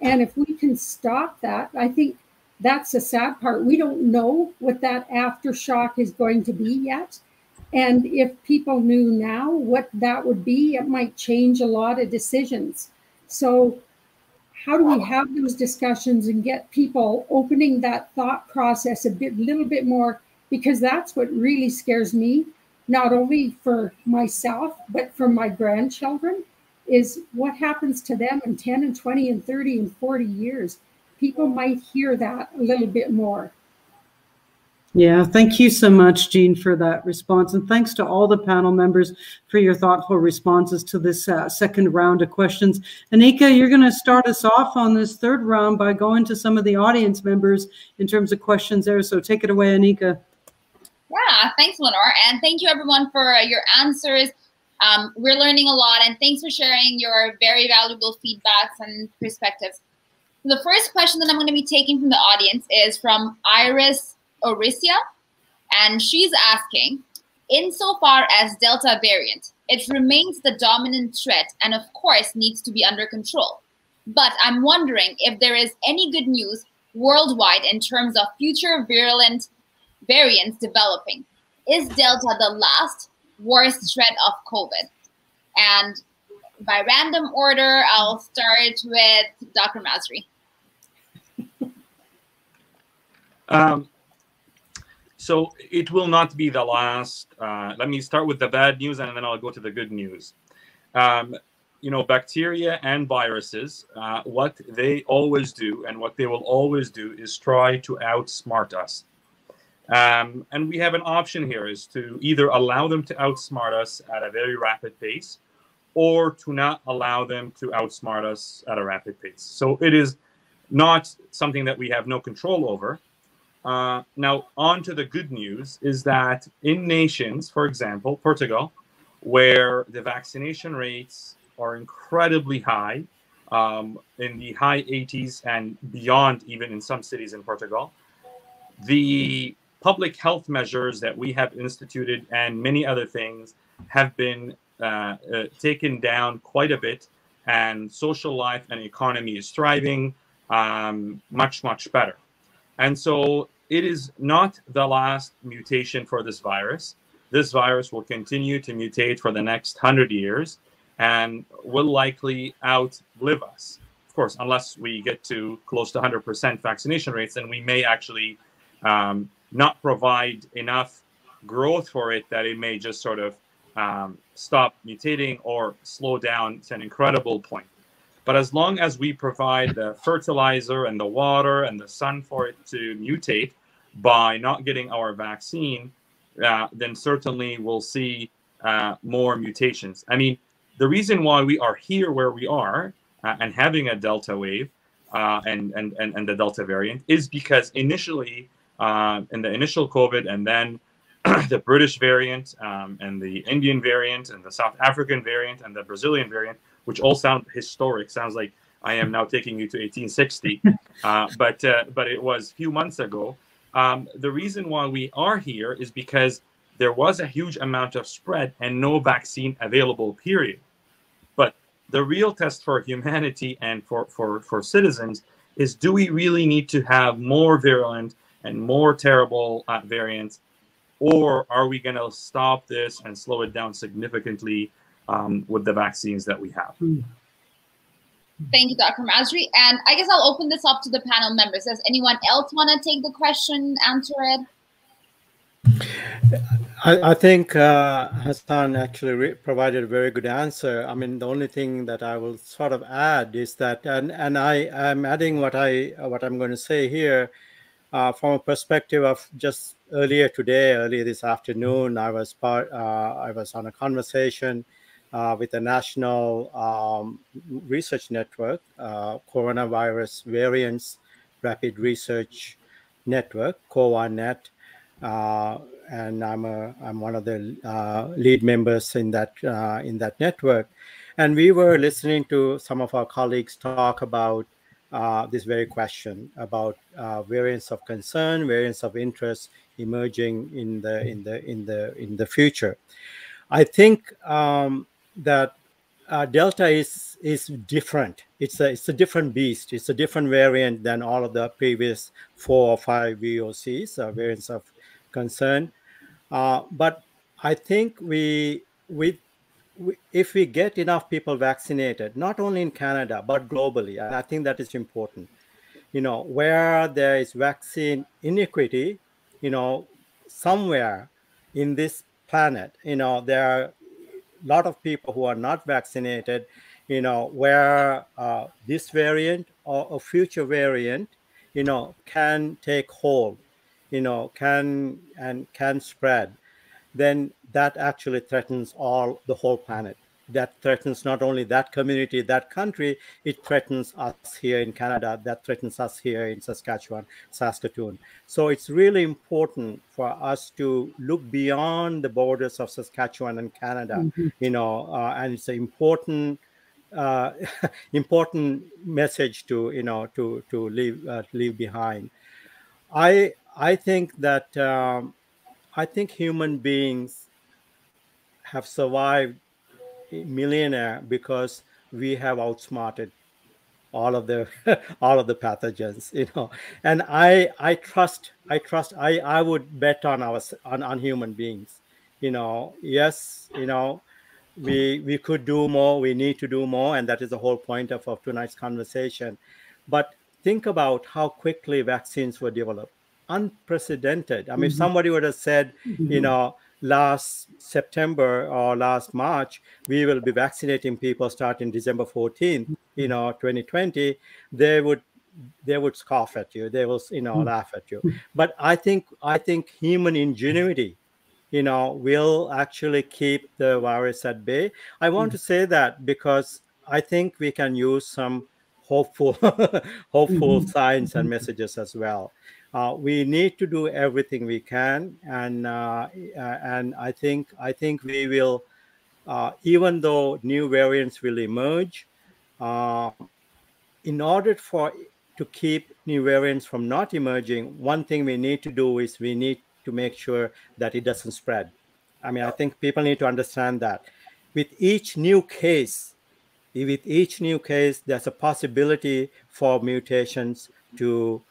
And if we can stop that, I think that's the sad part. We don't know what that aftershock is going to be yet. And if people knew now what that would be, it might change a lot of decisions. So, how do we have those discussions and get people opening that thought process a bit, little bit more? Because that's what really scares me, not only for myself, but for my grandchildren, is what happens to them in 10 and 20 and 30 and 40 years. People might hear that a little bit more. Yeah, thank you so much, Jean, for that response. And thanks to all the panel members for your thoughtful responses to this uh, second round of questions. Anika, you're going to start us off on this third round by going to some of the audience members in terms of questions there. So take it away, Anika. Yeah, thanks, Lenore. And thank you, everyone, for uh, your answers. Um, we're learning a lot, and thanks for sharing your very valuable feedbacks and perspectives. The first question that I'm going to be taking from the audience is from Iris Orisia, and she's asking, insofar as Delta variant, it remains the dominant threat and of course needs to be under control. But I'm wondering if there is any good news worldwide in terms of future virulent variants developing. Is Delta the last worst threat of COVID? And by random order, I'll start with Dr. Masri. Um, so it will not be the last. Uh, let me start with the bad news and then I'll go to the good news. Um, you know, bacteria and viruses, uh, what they always do and what they will always do is try to outsmart us. Um, and we have an option here is to either allow them to outsmart us at a very rapid pace or to not allow them to outsmart us at a rapid pace. So it is not something that we have no control over. Uh, now, on to the good news is that in nations, for example, Portugal, where the vaccination rates are incredibly high, um, in the high 80s and beyond, even in some cities in Portugal, the public health measures that we have instituted and many other things have been uh, uh, taken down quite a bit, and social life and economy is thriving um, much, much better. And so it is not the last mutation for this virus. This virus will continue to mutate for the next 100 years and will likely outlive us. Of course, unless we get to close to 100% vaccination rates, then we may actually um, not provide enough growth for it that it may just sort of um, stop mutating or slow down to an incredible point. But as long as we provide the fertilizer and the water and the sun for it to mutate by not getting our vaccine, uh, then certainly we'll see uh, more mutations. I mean, the reason why we are here where we are uh, and having a Delta wave uh, and, and, and, and the Delta variant is because initially, uh, in the initial COVID and then <clears throat> the British variant um, and the Indian variant and the South African variant and the Brazilian variant, which all sound historic. Sounds like I am now taking you to 1860, <laughs> uh, but uh, but it was a few months ago. Um, the reason why we are here is because there was a huge amount of spread and no vaccine available. Period. But the real test for humanity and for for for citizens is: do we really need to have more virulent and more terrible uh, variants or are we going to stop this and slow it down significantly um, with the vaccines that we have? Hmm. Thank you, Dr. Masri. And I guess I'll open this up to the panel members. Does anyone else want to take the question, answer it? I, I think uh, Hassan actually provided a very good answer. I mean, the only thing that I will sort of add is that, and and I am adding what I what I'm going to say here uh, from a perspective of just earlier today, earlier this afternoon, I was part, uh, I was on a conversation uh, with the National um, Research Network, uh, Coronavirus Variants Rapid Research Network, CoVaRR-Net, uh, and I'm a I'm one of the uh, lead members in that uh, in that network, and we were listening to some of our colleagues talk about uh, this very question about uh, variants of concern, variants of interest emerging in the in the in the in the future. I think um, that uh, Delta is is different. It's a it's a different beast. It's a different variant than all of the previous four or five VOCs, uh, variants of concern. Uh, but I think we we if we get enough people vaccinated, not only in Canada, but globally, and I think that is important, you know, where there is vaccine inequity, you know, somewhere in this planet, you know, there are lot of people who are not vaccinated, you know, where uh, this variant or a future variant, you know, can take hold, you know, can and can spread, then that actually threatens all the whole planet that threatens not only that community that country it threatens us here in canada that threatens us here in saskatchewan saskatoon so it's really important for us to look beyond the borders of saskatchewan and canada mm-hmm. you know uh, and it's an important uh, <laughs> important message to you know to to leave uh, leave behind i i think that um, i think human beings have survived millionaire because we have outsmarted all of the <laughs> all of the pathogens you know. And i i trust i trust i i would bet on our on, on human beings you know. Yes you know we we could do more we need to do more and that is the whole point of, of tonight's conversation. But think about how quickly vaccines were developed unprecedented i mean mm-hmm. if somebody would have said mm-hmm. you know last September or last March, we will be vaccinating people starting December 14th, you know, 2020, they would they would scoff at you. They will, you know, mm. laugh at you. But I think I think human ingenuity, you know, will actually keep the virus at bay. I want mm. to say that because I think we can use some hopeful <laughs> hopeful mm-hmm. signs and messages as well uh, we need to do everything we can, and uh, uh, and I think I think we will, uh, even though new variants will emerge, uh, in order for to keep new variants from not emerging, one thing we need to do is we need to make sure that it doesn't spread. I mean, I think people need to understand that with each new case, with each new case, there's a possibility for mutations to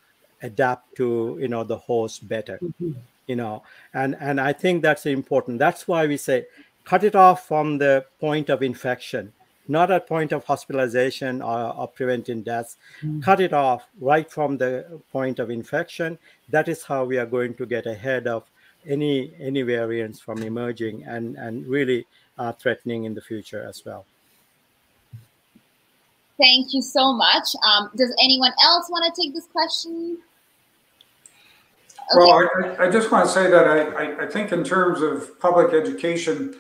adapt to you know the host better mm-hmm. you know and and i think that's important that's why we say cut it off from the point of infection not at point of hospitalization or, or preventing deaths mm-hmm. cut it off right from the point of infection that is how we are going to get ahead of any any variants from emerging and and really uh, threatening in the future as well Thank you so much. Um, does anyone else want to take this question? Well, I, I, just want to say that I, I, I, think in terms of public education,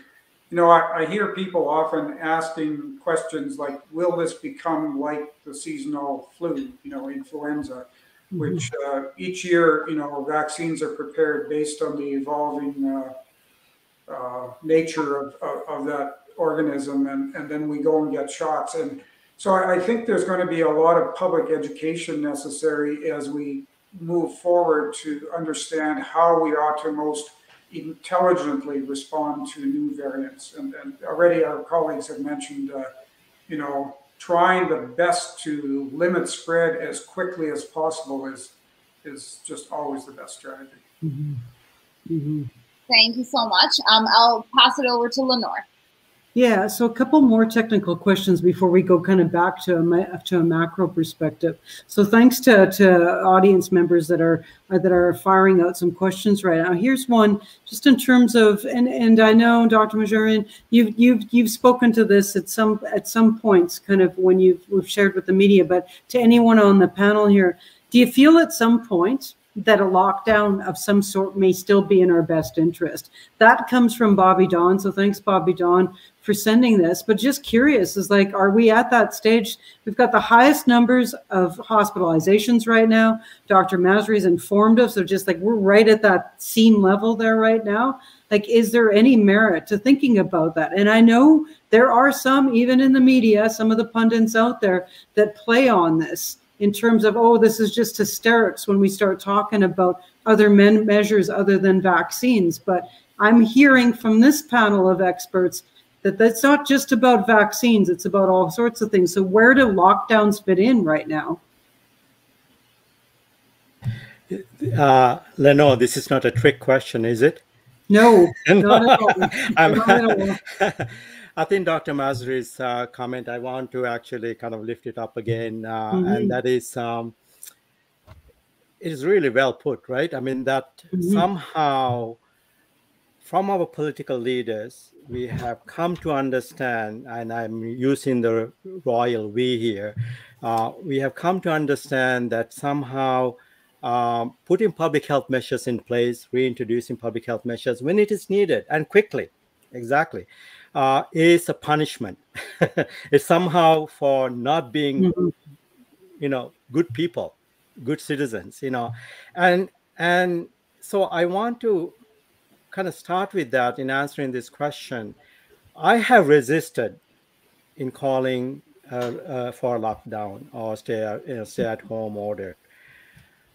you know, I, I, hear people often asking questions like, will this become like the seasonal flu, you know, influenza, mm-hmm. which uh, each year, you know, vaccines are prepared based on the evolving uh, uh, nature of, of, of, that organism, and, and then we go and get shots. And so I think there's going to be a lot of public education necessary as we move forward to understand how we ought to most intelligently respond to new variants. And, and already our colleagues have mentioned, uh, you know, trying the best to limit spread as quickly as possible is is just always the best strategy. Mm-hmm. Mm-hmm. Thank you so much. Um, I'll pass it over to Lenore. Yeah, so a couple more technical questions before we go kind of back to a to a macro perspective. So thanks to, to audience members that are that are firing out some questions right now. Here's one, just in terms of and and I know Dr. Muhajarine, you've you've you've spoken to this at some at some points, kind of when you've we've shared with the media, but to anyone on the panel here, do you feel at some point that a lockdown of some sort may still be in our best interest. That comes from Bobby Dawn. So thanks, Bobby Dawn, for sending this. But just curious is like, are we at that stage? We've got the highest numbers of hospitalizations right now. Dr. Masri's informed us of just like we're right at that scene level there right now. Like, is there any merit to thinking about that? And I know there are some, even in the media, some of the pundits out there that play on this in terms of, oh, this is just hysterics when we start talking about other men measures other than vaccines. But I'm hearing from this panel of experts that that's not just about vaccines, it's about all sorts of things. So, where do lockdowns fit in right now? Uh, Lenore, this is not a trick question, is it? No, <laughs> not at all. <laughs> Not at all. I think Dr. Masri's uh, comment, I want to actually kind of lift it up again, uh, mm-hmm. and that is, um, it is really well put, right? I mean, that mm-hmm. somehow from our political leaders, we have come to understand, and I'm using the royal we here, uh, we have come to understand that somehow um, putting public health measures in place, reintroducing public health measures when it is needed and quickly, exactly, uh, is a punishment. <laughs> it's somehow for not being, mm-hmm. you know, good people, good citizens, you know, and and so I want to kind of start with that in answering this question. I have resisted in calling uh, uh, for lockdown or stay you know, stay at home order.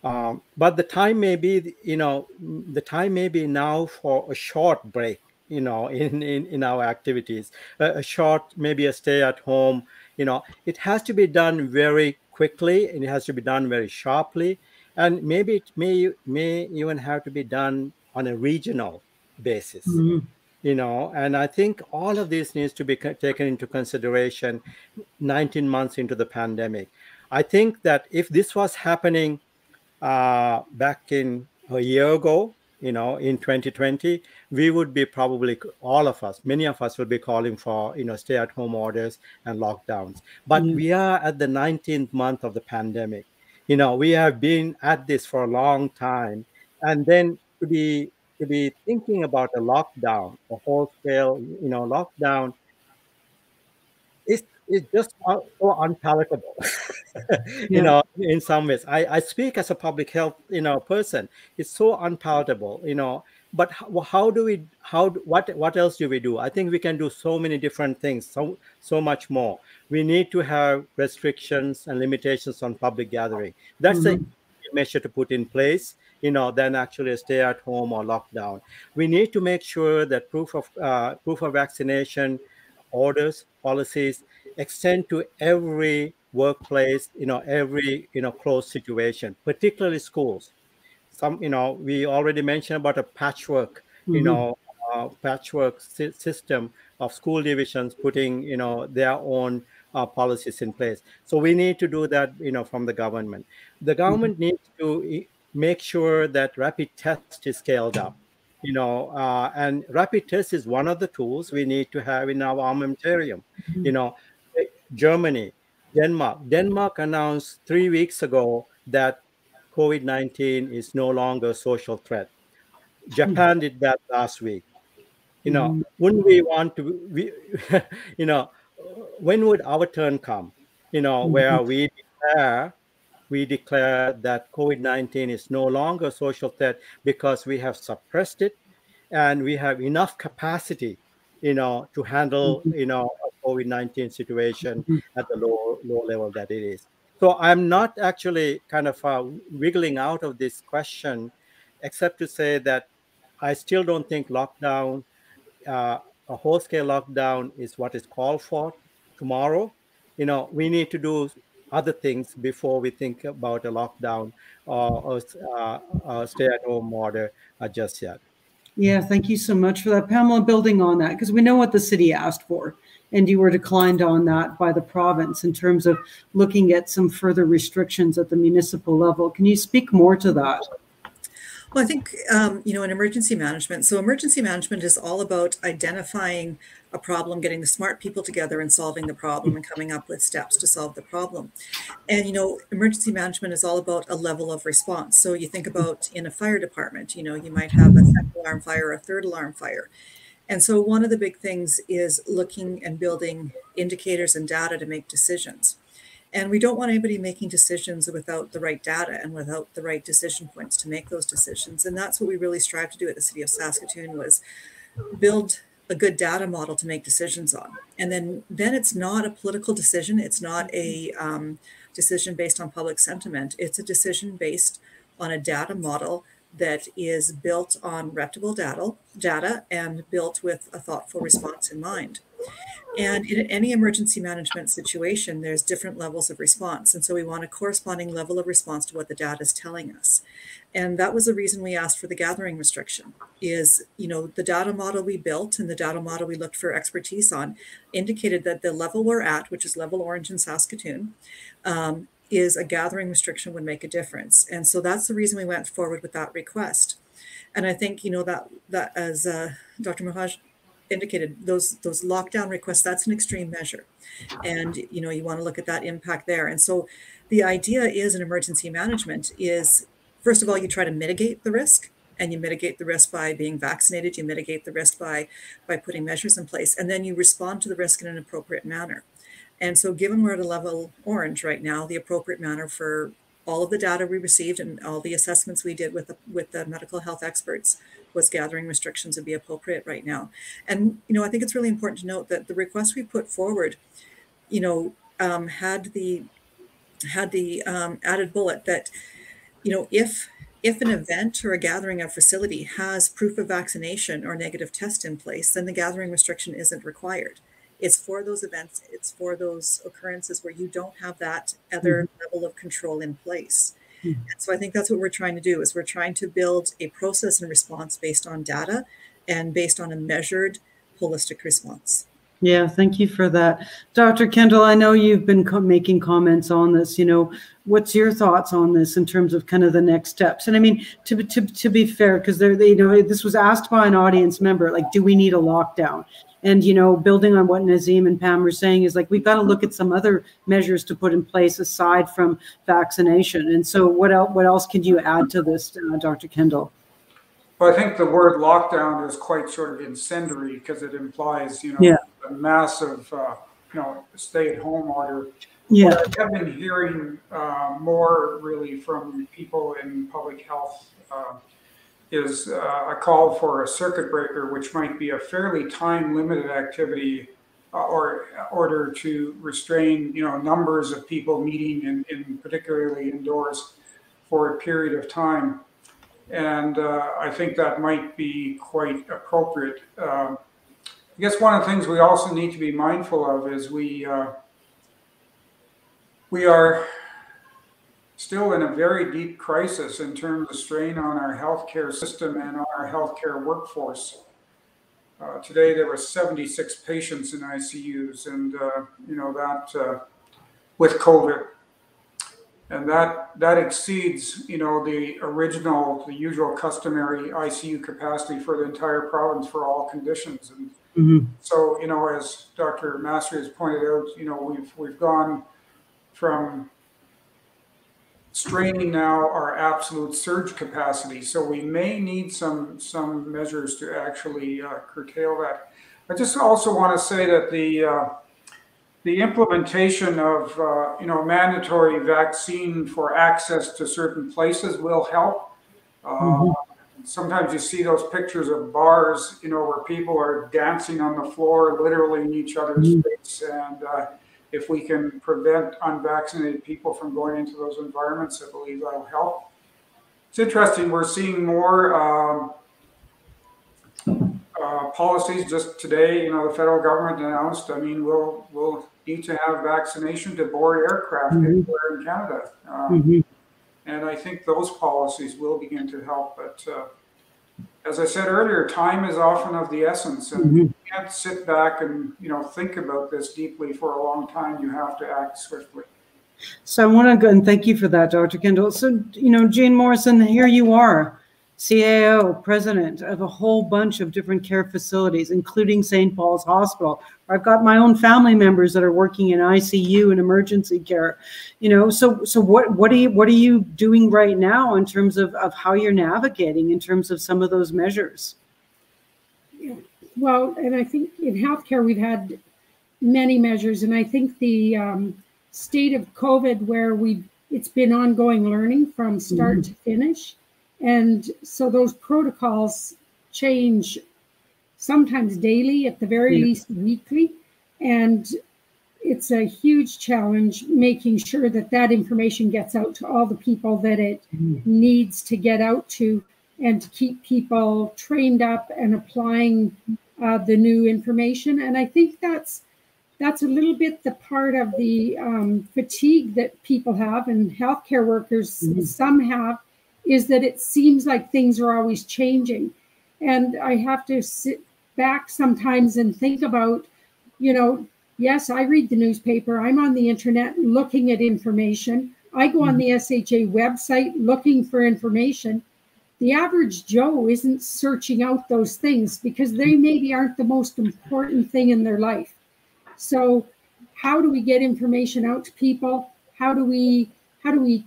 Um, but the time may be, you know, the time may be now for a short break you know in in, in our activities. A, a short maybe a stay at home you know it has to be done very quickly and it has to be done very sharply. And maybe it may may even have to be done on a regional basis mm-hmm. you know. And i think all of this needs to be taken into consideration 19 months into the pandemic. I think that if this was happening uh, back in a year ago you know in 2020 we would be probably all of us many of us will be calling for you know stay at home orders and lockdowns. But mm. we are at the 19th month of the pandemic. You know we have been at this for a long time. And then to be to be thinking about a lockdown a whole scale you know lockdown is is just so unpalatable <laughs> <laughs> you know in some ways. I, I speak as a public health you know person. It's so unpalatable you know. But how, how do we how what what else do we do? I think we can do so many different things so so much more. We need to have restrictions and limitations on public gathering. That's mm-hmm. a measure to put in place you know than actually stay at home or lockdown we need to make sure that proof of uh, proof of vaccination orders policies extend to every workplace, you know, every, you know, closed situation, particularly schools. Some, you know, we already mentioned about a patchwork, mm-hmm. you know, uh, patchwork si- system of school divisions putting, you know, their own uh, policies in place. So we need to do that, you know, from the government. The government mm-hmm. needs to make sure that rapid test is scaled up you know uh, and rapid test is one of the tools we need to have in our armamentarium mm-hmm. you know Germany, Denmark. Denmark announced three weeks ago that COVID 19 is no longer a social threat. Japan did that last week. You know, mm. wouldn't we want to, we, <laughs> you know, when would our turn come? You know, mm-hmm. where we declare we declare that COVID 19 is no longer a social threat because we have suppressed it and we have enough capacity, you know, to handle, mm-hmm. you know, COVID 19 situation mm-hmm. at the low, low level that it is. So I'm not actually kind of uh, wiggling out of this question, except to say that I still don't think lockdown, uh, a whole scale lockdown, is what is called for tomorrow. You know, we need to do other things before we think about a lockdown or, or uh, stay at home order just yet. Yeah, thank you so much for that, Pamela. Building on that, because we know what the city asked for, and you were declined on that by the province in terms of looking at some further restrictions at the municipal level. Can you speak more to that? Well, I think, um, you know, in emergency management, so emergency management is all about identifying a problem, getting the smart people together and solving the problem and coming up with steps to solve the problem. And, you know, emergency management is all about a level of response. So you think about in a fire department, you know, you might have a second alarm fire, a third alarm fire. And so one of the big things is looking and building indicators and data to make decisions. And we don't want anybody making decisions without the right data and without the right decision points to make those decisions. And that's what we really strive to do at the City of Saskatoon was build a good data model to make decisions on. And then, then it's not a political decision. It's not a um, decision based on public sentiment. It's a decision based on a data model that is built on reputable data, data and built with a thoughtful response in mind. And in any emergency management situation, there's different levels of response. And so we want a corresponding level of response to what the data is telling us. And that was the reason we asked for the gathering restriction is, you know, the data model we built and the data model we looked for expertise on indicated that the level we're at, which is level orange in Saskatoon, um, is a gathering restriction would make a difference. And so that's the reason we went forward with that request. And I think, you know, that, that as uh, Dr. Mohaj indicated those those lockdown requests that's an extreme measure. And you know you want to look at that impact there. And so the idea is in emergency management is first of all you try to mitigate the risk and you mitigate the risk by being vaccinated you mitigate the risk by by putting measures in place and then you respond to the risk in an appropriate manner. And so given we're at a level orange right now the appropriate manner for all of the data we received and all the assessments we did with the, with the medical health experts was gathering restrictions would be appropriate right now. And, you know, I think it's really important to note that the request we put forward, you know, um, had the had the um, added bullet that, you know, if if an event or a gathering of facility has proof of vaccination or negative test in place, then the gathering restriction isn't required. It's for those events, it's for those occurrences where you don't have that other mm-hmm. level of control in place. Mm-hmm. So I think that's what we're trying to do is we're trying to build a process and response based on data and based on a measured holistic response. Yeah, thank you for that. Dr. Kendel, I know you've been co- making comments on this. You know, what's your thoughts on this in terms of kind of the next steps? And I mean, to, to, to be fair, because they you know, this was asked by an audience member, like, do we need a lockdown? And, you know, building on what Nazeem and Pam were saying is like, we've got to look at some other measures to put in place aside from vaccination. And so what else, what else can you add to this, uh, Dr. Kendel? Well, I think the word lockdown is quite sort of incendiary because it implies, you know, yeah. a massive, uh, you know, stay-at-home order. Yeah, what I have been hearing uh, more really from people in public health uh, is uh, a call for a circuit breaker, which might be a fairly time-limited activity, uh, or order to restrain, you know, numbers of people meeting in, in particularly indoors for a period of time. And uh, I think that might be quite appropriate. Um, I guess one of the things we also need to be mindful of is we uh, we are still in a very deep crisis in terms of strain on our healthcare system and our healthcare workforce. Uh, today there were 76 patients in ICUs, and uh, you know that uh, with COVID, and that that exceeds you know the original, the usual customary ICU capacity for the entire province for all conditions. And mm-hmm. so you know, as Dr. Masri has pointed out, you know we've we've gone from straining now our absolute surge capacity. So we may need some some measures to actually uh, curtail that. I just also want to say that the uh, the implementation of uh, you know mandatory vaccine for access to certain places will help. Mm-hmm. Sometimes you see those pictures of bars, you know, where people are dancing on the floor, literally in each other's mm-hmm. face, and uh, if we can prevent unvaccinated people from going into those environments, I believe that'll help. It's interesting, we're seeing more um, uh, policies just today, you know, the federal government announced, I mean, we'll, we'll need to have vaccination to board aircraft mm-hmm. anywhere in Canada. Um, mm-hmm. And I think those policies will begin to help. But uh, as I said earlier, time is often of the essence, and mm-hmm. you can't sit back and you know think about this deeply for a long time. You have to act swiftly. So I want to go and thank you for that, Dr. Kendel. So you know, Jean Morrison, here you are, CAO, president of a whole bunch of different care facilities, including St. Paul's Hospital. I've got my own family members that are working in ICU and emergency care. You know, so so what what are you what are you doing right now in terms of, of how you're navigating in terms of some of those measures? Yeah. Well, and I think in healthcare we've had many measures, and I think the um, state of COVID where we it's been ongoing learning from start mm-hmm. to finish and so those protocols change sometimes daily, at the very yeah. least weekly. And it's a huge challenge making sure that that information gets out to all the people that it mm. needs to get out to and to keep people trained up and applying uh, the new information. And I think that's that's a little bit the part of the um, fatigue that people have and healthcare workers mm-hmm. some have is that it seems like things are always changing. And I have to sit back sometimes and think about, you know, yes, I read the newspaper, I'm on the internet looking at information. I go on the mm-hmm. SHA website looking for information. The average Joe isn't searching out those things because they mm-hmm. maybe aren't the most important thing in their life. So, how do we get information out to people? How do we how do we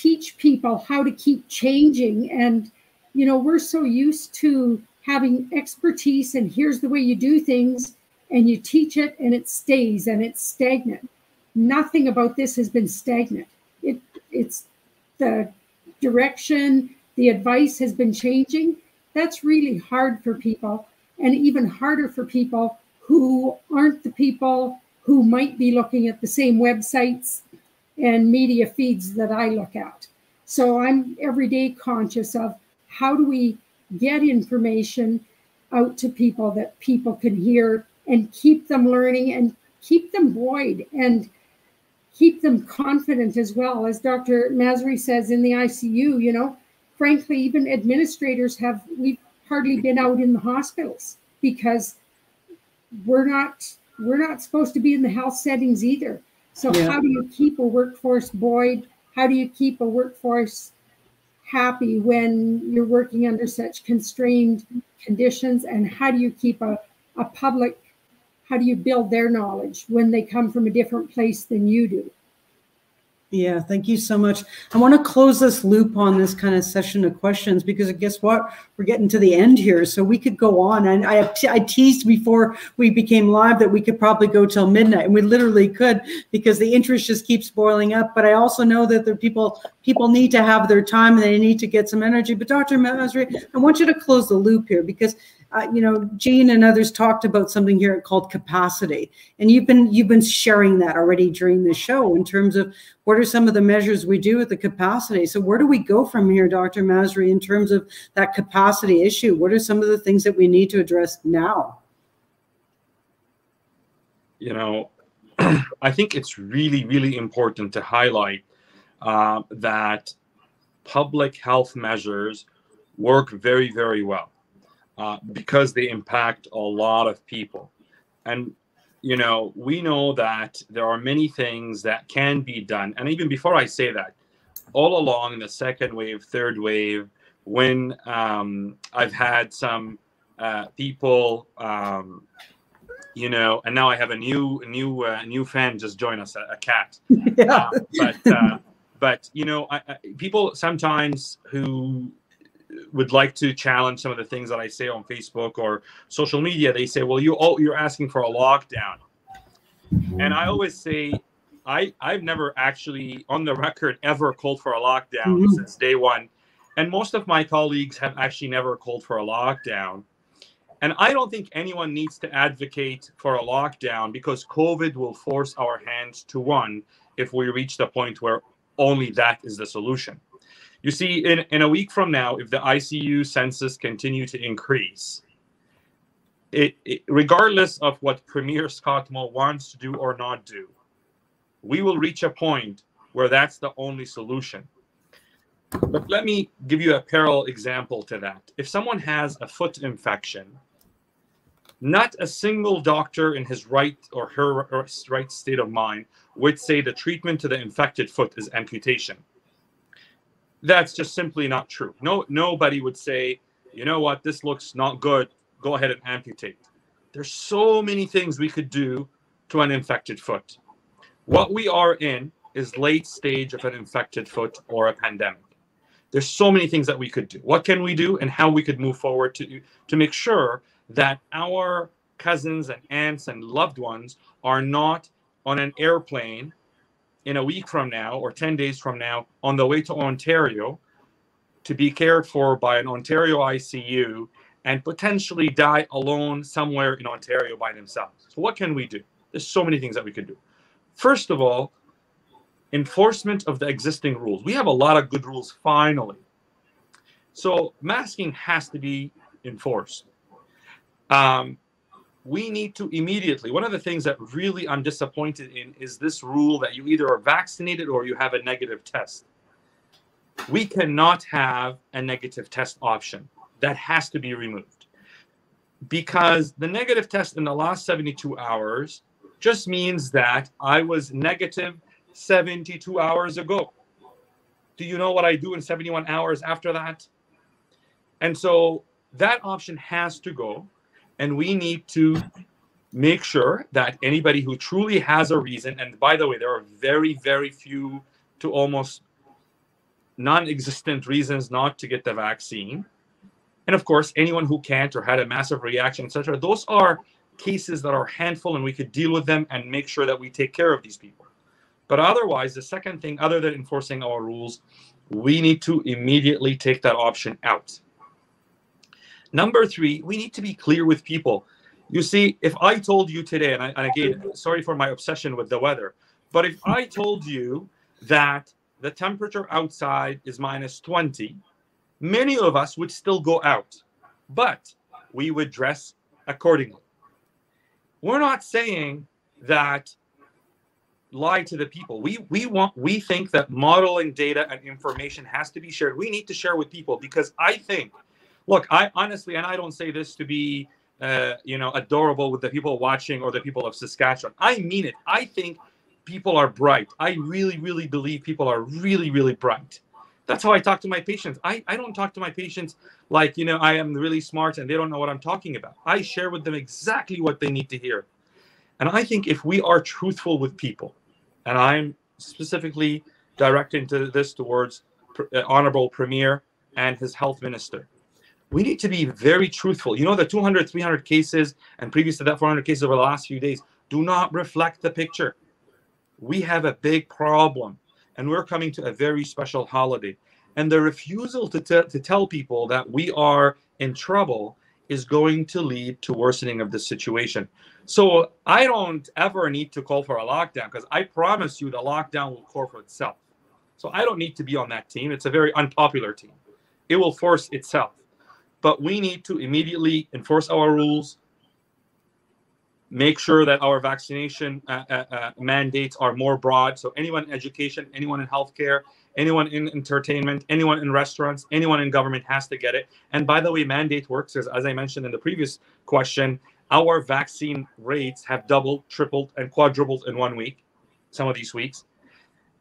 teach people how to keep changing. And, you know, we're so used to having expertise and here's the way you do things, and you teach it and it stays and it's stagnant. Nothing about this has been stagnant. It it's the direction, the advice has been changing. That's really hard for people, and even harder for people who aren't the people who might be looking at the same websites and media feeds that I look at. So I'm every day conscious of how do we get information out to people that people can hear and keep them learning and keep them buoyed and keep them confident as well. As Dr. Masri says in the ICU, you know, frankly, even administrators have, we've hardly been out in the hospitals because we're not we're not supposed to be in the health settings either so yeah. how do you keep a workforce buoyed? How do you keep a workforce happy when you're working under such constrained conditions? And how do you keep a, a public, how do you build their knowledge when they come from a different place than you do? Yeah, thank you so much. I want to close this loop on this kind of session of questions because I guess what? We're getting to the end here, so we could go on. And I, I teased before we became live that we could probably go till midnight, and we literally could because the interest just keeps boiling up. But I also know that the people people need to have their time and they need to get some energy. But Dr. Masri, I want you to close the loop here because uh, you know, Jean and others talked about something here called capacity, and you've been you've been sharing that already during the show in terms of what are some of the measures we do with the capacity. So where do we go from here, Dr. Masri, in terms of that capacity issue? What are some of the things that we need to address now? You know, <clears throat> I think it's really, really important to highlight uh, that public health measures work very, very well uh, because they impact a lot of people. And, you know, we know that there are many things that can be done. And even before I say that, all along the second wave, third wave, when um, I've had some uh, people, um, you know, and now I have a new, new, uh, new fan just join us, a, a cat. <laughs> Yeah. Uh, but, uh, but you know, I, I, people sometimes who would like to challenge some of the things that I say on Facebook or social media, they say, "Well, you oh, you're asking for a lockdown," and I always say, I I've never actually on the record ever called for a lockdown mm-hmm. since day one, and most of my colleagues have actually never called for a lockdown. And I don't think anyone needs to advocate for a lockdown because COVID will force our hands to one if we reach the point where only that is the solution. You see, in, in a week from now, if the ICU census continue to increase, it, it, regardless of what Premier Scott Moe wants to do or not do, we will reach a point where that's the only solution. But let me give you a parallel example to that. If someone has a foot infection, not a single doctor in his right or her right state of mind would say the treatment to the infected foot is amputation. That's just simply not true. No, nobody would say, you know what, this looks not good. Go ahead and amputate. There's so many things we could do to an infected foot. What we are in is late stage of an infected foot or a pandemic. There's so many things that we could do. What can we do and how we could move forward to, to make sure that our cousins and aunts and loved ones are not on an airplane in a week from now or 10 days from now on the way to Ontario to be cared for by an Ontario ICU and potentially die alone somewhere in Ontario by themselves. So, what can we do? There's so many things that we can do. First of all, enforcement of the existing rules. We have a lot of good rules finally. So, masking has to be enforced. Um, we need to immediately, one of the things that really I'm disappointed in is this rule that you either are vaccinated or you have a negative test. We cannot have a negative test option. That has to be removed. Because the negative test in the last 72 hours just means that I was negative 72 hours ago. Do you know what I do in 71 hours after that? And so that option has to go and we need to make sure that anybody who truly has a reason, and by the way, there are very, very few to almost non existent reasons not to get the vaccine. And of course, anyone who can't or had a massive reaction, etc., those are cases that are handful and we could deal with them and make sure that we take care of these people. But otherwise, the second thing, other than enforcing our rules, we need to immediately take that option out. Number three, we need to be clear with people. You see, if I told you today, and, I, and again, sorry for my obsession with the weather, but if I told you that the temperature outside is minus 20, many of us would still go out, but we would dress accordingly. We're not saying that lie to the people. We we want we think that modeling data and information has to be shared. We need to share with people because I think look, I honestly, and I don't say this to be, uh, you know, adorable with the people watching or the people of Saskatchewan. I mean it. I think people are bright. I really, really believe people are really, really bright. That's how I talk to my patients. I, I don't talk to my patients like, you know, I am really smart and they don't know what I'm talking about. I share with them exactly what they need to hear. And I think if we are truthful with people, and I'm specifically directing to this towards uh, Honorable Premier and his health minister, we need to be very truthful. You know, the 200, 300 cases and previous to that 400 cases over the last few days do not reflect the picture. We have a big problem and we're coming to a very special holiday. And the refusal to, to tell people that we are in trouble is going to lead to worsening of the situation. So I don't ever need to call for a lockdown because I promise you the lockdown will call for itself. So I don't need to be on that team. It's a very unpopular team. It will force itself but we need to immediately enforce our rules, make sure that our vaccination uh, uh, uh, mandates are more broad. So anyone in education, anyone in healthcare, anyone in entertainment, anyone in restaurants, anyone in government has to get it. And by the way, mandate works as, as I mentioned in the previous question, our vaccine rates have doubled, tripled, and quadrupled in one week, some of these weeks.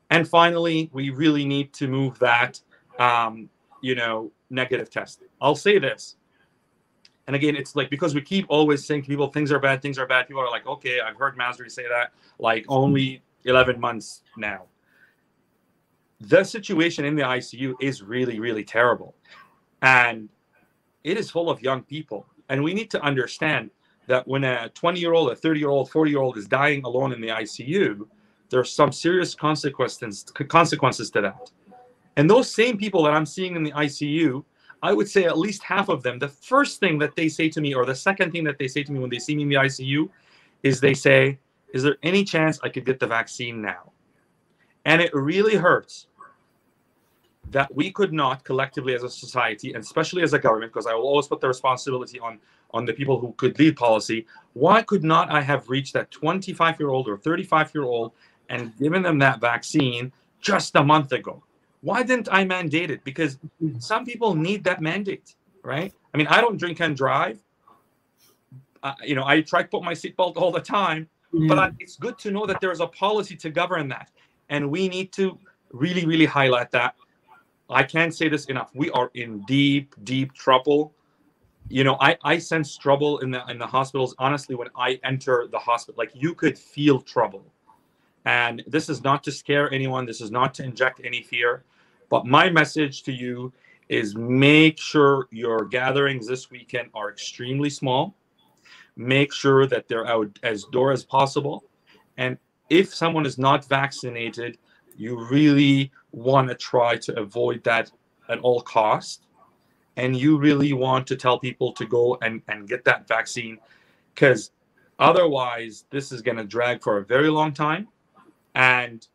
And finally, we really need to move that, um, you know, negative test. I'll say this. And again, it's like because we keep always saying to people things are bad, things are bad. People are like, okay, I've heard Masri say that like only 11 months now. The situation in the ICU is really, really terrible. And it is full of young people. And we need to understand that when a 20 year old, a 30 year old, 40 year old is dying alone in the ICU, there are some serious consequences consequences to that. And those same people that I'm seeing in the ICU, I would say at least half of them, the first thing that they say to me, or the second thing that they say to me when they see me in the ICU, is they say, Is there any chance I could get the vaccine now? And it really hurts that we could not collectively as a society, and especially as a government, because I will always put the responsibility on, on the people who could lead policy, why could not I have reached that 25 year old or 35 year old and given them that vaccine just a month ago? Why didn't I mandate it? Because some people need that mandate, right? I mean, I don't drink and drive. Uh, you know, I try to put my seatbelt all the time, yeah. but I, it's good to know that there's a policy to govern that, and we need to really, really highlight that. I can't say this enough. We are in deep, deep trouble. You know, I, I sense trouble in the in the hospitals. Honestly, when I enter the hospital, like you could feel trouble. And this is not to scare anyone. This is not to inject any fear. But my message to you is make sure your gatherings this weekend are extremely small. Make sure that they're out as door as possible. And if someone is not vaccinated, you really want to try to avoid that at all cost and you really want to tell people to go and, and get that vaccine because otherwise this is going to drag for a very long time and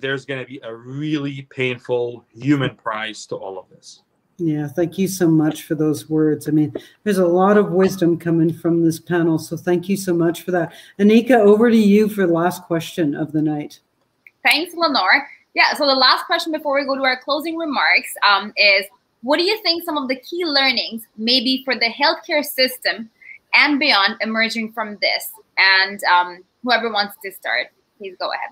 there's going to be a really painful human price to all of this yeah thank you so much for those words i mean there's a lot of wisdom coming from this panel so thank you so much for that anika over to you for the last question of the night Thanks, Lenore. Yeah, so the last question before we go to our closing remarks um, is what do you think some of the key learnings maybe for the healthcare system and beyond emerging from this? And um, whoever wants to start, please go ahead.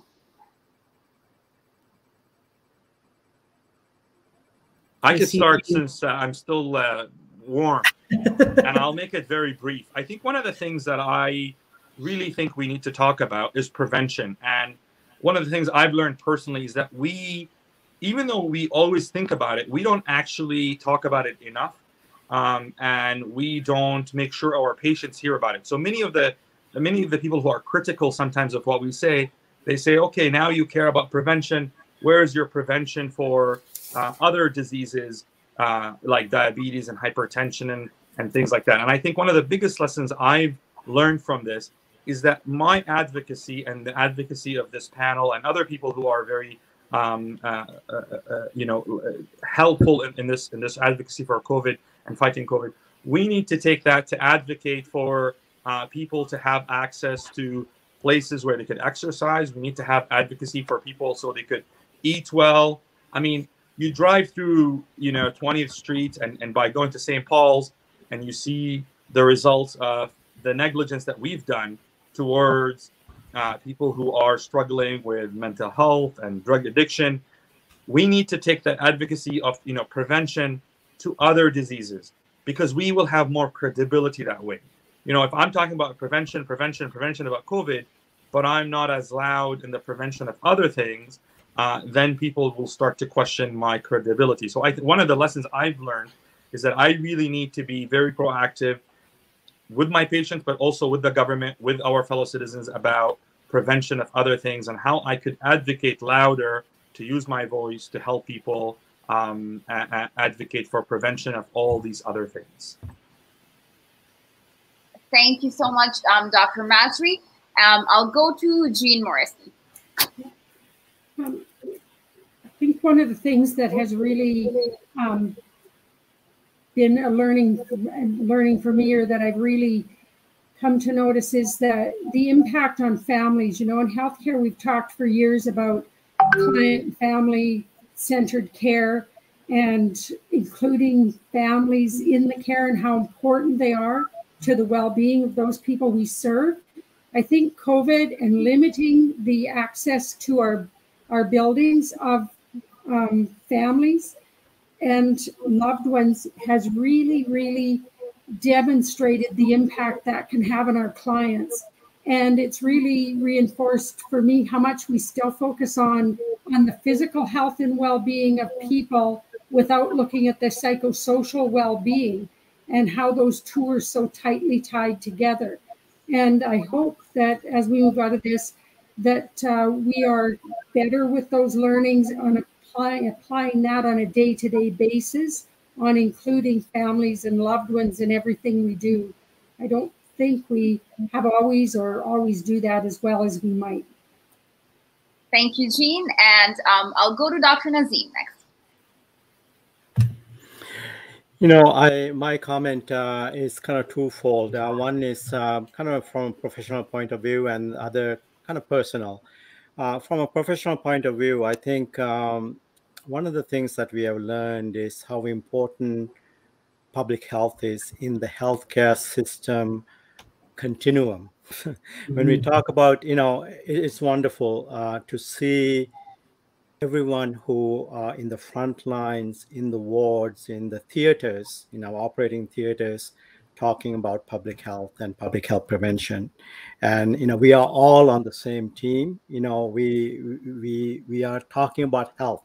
I can start since uh, I'm still uh, warm, and I'll make it very brief. I think one of the things that I really think we need to talk about is prevention. And one of the things I've learned personally is that we, even though we always think about it, we don't actually talk about it enough. Um, and we don't make sure our patients hear about it. So many of the many of the people who are critical sometimes of what we say, they say, okay, now you care about prevention. Where is your prevention for uh, other diseases uh, like diabetes and hypertension and, and things like that? And I think one of the biggest lessons I've learned from this is that my advocacy and the advocacy of this panel and other people who are very um, uh, uh, uh, you know helpful in, in, this in this advocacy for COVID and fighting COVID, we need to take that to advocate for uh, people to have access to places where they could exercise. We need to have advocacy for people so they could eat well. I mean, you drive through you know 20th Street and, and by going to St. Paul's and you see the results of the negligence that we've done towards uh, people who are struggling with mental health and drug addiction. We need to take that advocacy of you know prevention to other diseases because we will have more credibility that way. You know, if I'm talking about prevention, prevention, prevention about COVID, but I'm not as loud in the prevention of other things, uh, then people will start to question my credibility. So I one of the lessons I've learned is that I really need to be very proactive with my patients, but also with the government, with our fellow citizens about prevention of other things and how I could advocate louder to use my voice to help people um, a- advocate for prevention of all these other things. Thank you so much, um, Dr. Masri. Um, I'll go to Jean Morrison. Um, I think one of the things that has really um, been a learning learning for me or that I've really come to notice is that the impact on families. You know, in healthcare, we've talked for years about client family centered care and including families in the care and how important they are to the well-being of those people we serve. I think COVID and limiting the access to our our buildings of um, families and loved ones has really, really demonstrated the impact that can have on our clients. And it's really reinforced for me how much we still focus on on the physical health and well-being of people without looking at the psychosocial well-being and how those two are so tightly tied together. And I hope that as we move out of this, that uh, we are better with those learnings on applying, applying that on a day to day basis on including families and loved ones in everything we do. I don't think we have always or always do that as well as we might. Thank you, Jean. And um, I'll go to Dr. Nazeem next. You know, I my comment uh, is kind of twofold. Uh, one is uh, kind of from a professional point of view, and other kind of personal. Uh, from a professional point of view, I think um, one of the things that we have learned is how important public health is in the healthcare system continuum. <laughs> when mm-hmm. we talk about, you know, it's wonderful uh, to see everyone who are in the front lines, in the wards, in the theaters, you know, operating theaters, talking about public health and public health prevention. And you know we are all on the same team. You know we we we are talking about health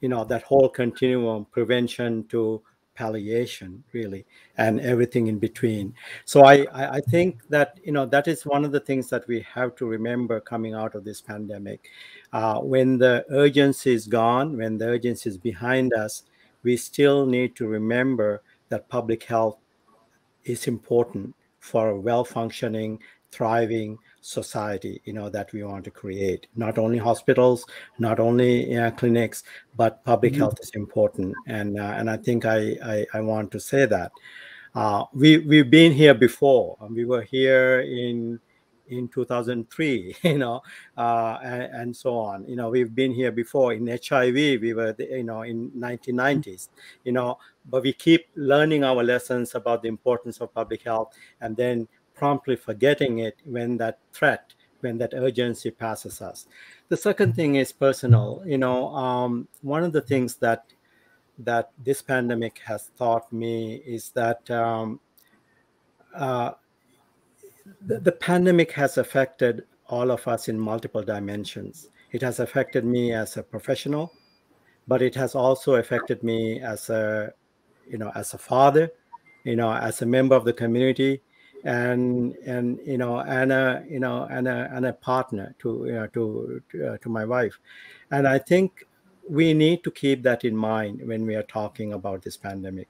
you know that whole continuum prevention to palliation really and everything in between. So I, I think that you know that is one of the things that we have to remember coming out of this pandemic. Uh, when the urgency is gone when the urgency is behind us we still need to remember that public health is important for a well-functioning, thriving society, you know, that we want to create. Not only hospitals, not only uh, clinics, but public mm-hmm. health is important. And uh, and I think I, I, I want to say that. Uh, we we've been here before. We were here in in 2003 <laughs> you know uh, and, and, so on. You know we've been here before in hiv we were you know in 1990s you know but we keep learning our lessons about the importance of public health and then promptly forgetting it when that threat when that urgency passes us. The second thing is personal. You know um, one of the things that that this pandemic has taught me is that um, uh, the, the pandemic has affected all of us in multiple dimensions. It has affected me as a professional, but it has also affected me as a, you know, as a father, you know, as a member of the community, and and you know, and a you know, and a and a partner to you know, to to, uh, to my wife, and I think we need to keep that in mind when we are talking about this pandemic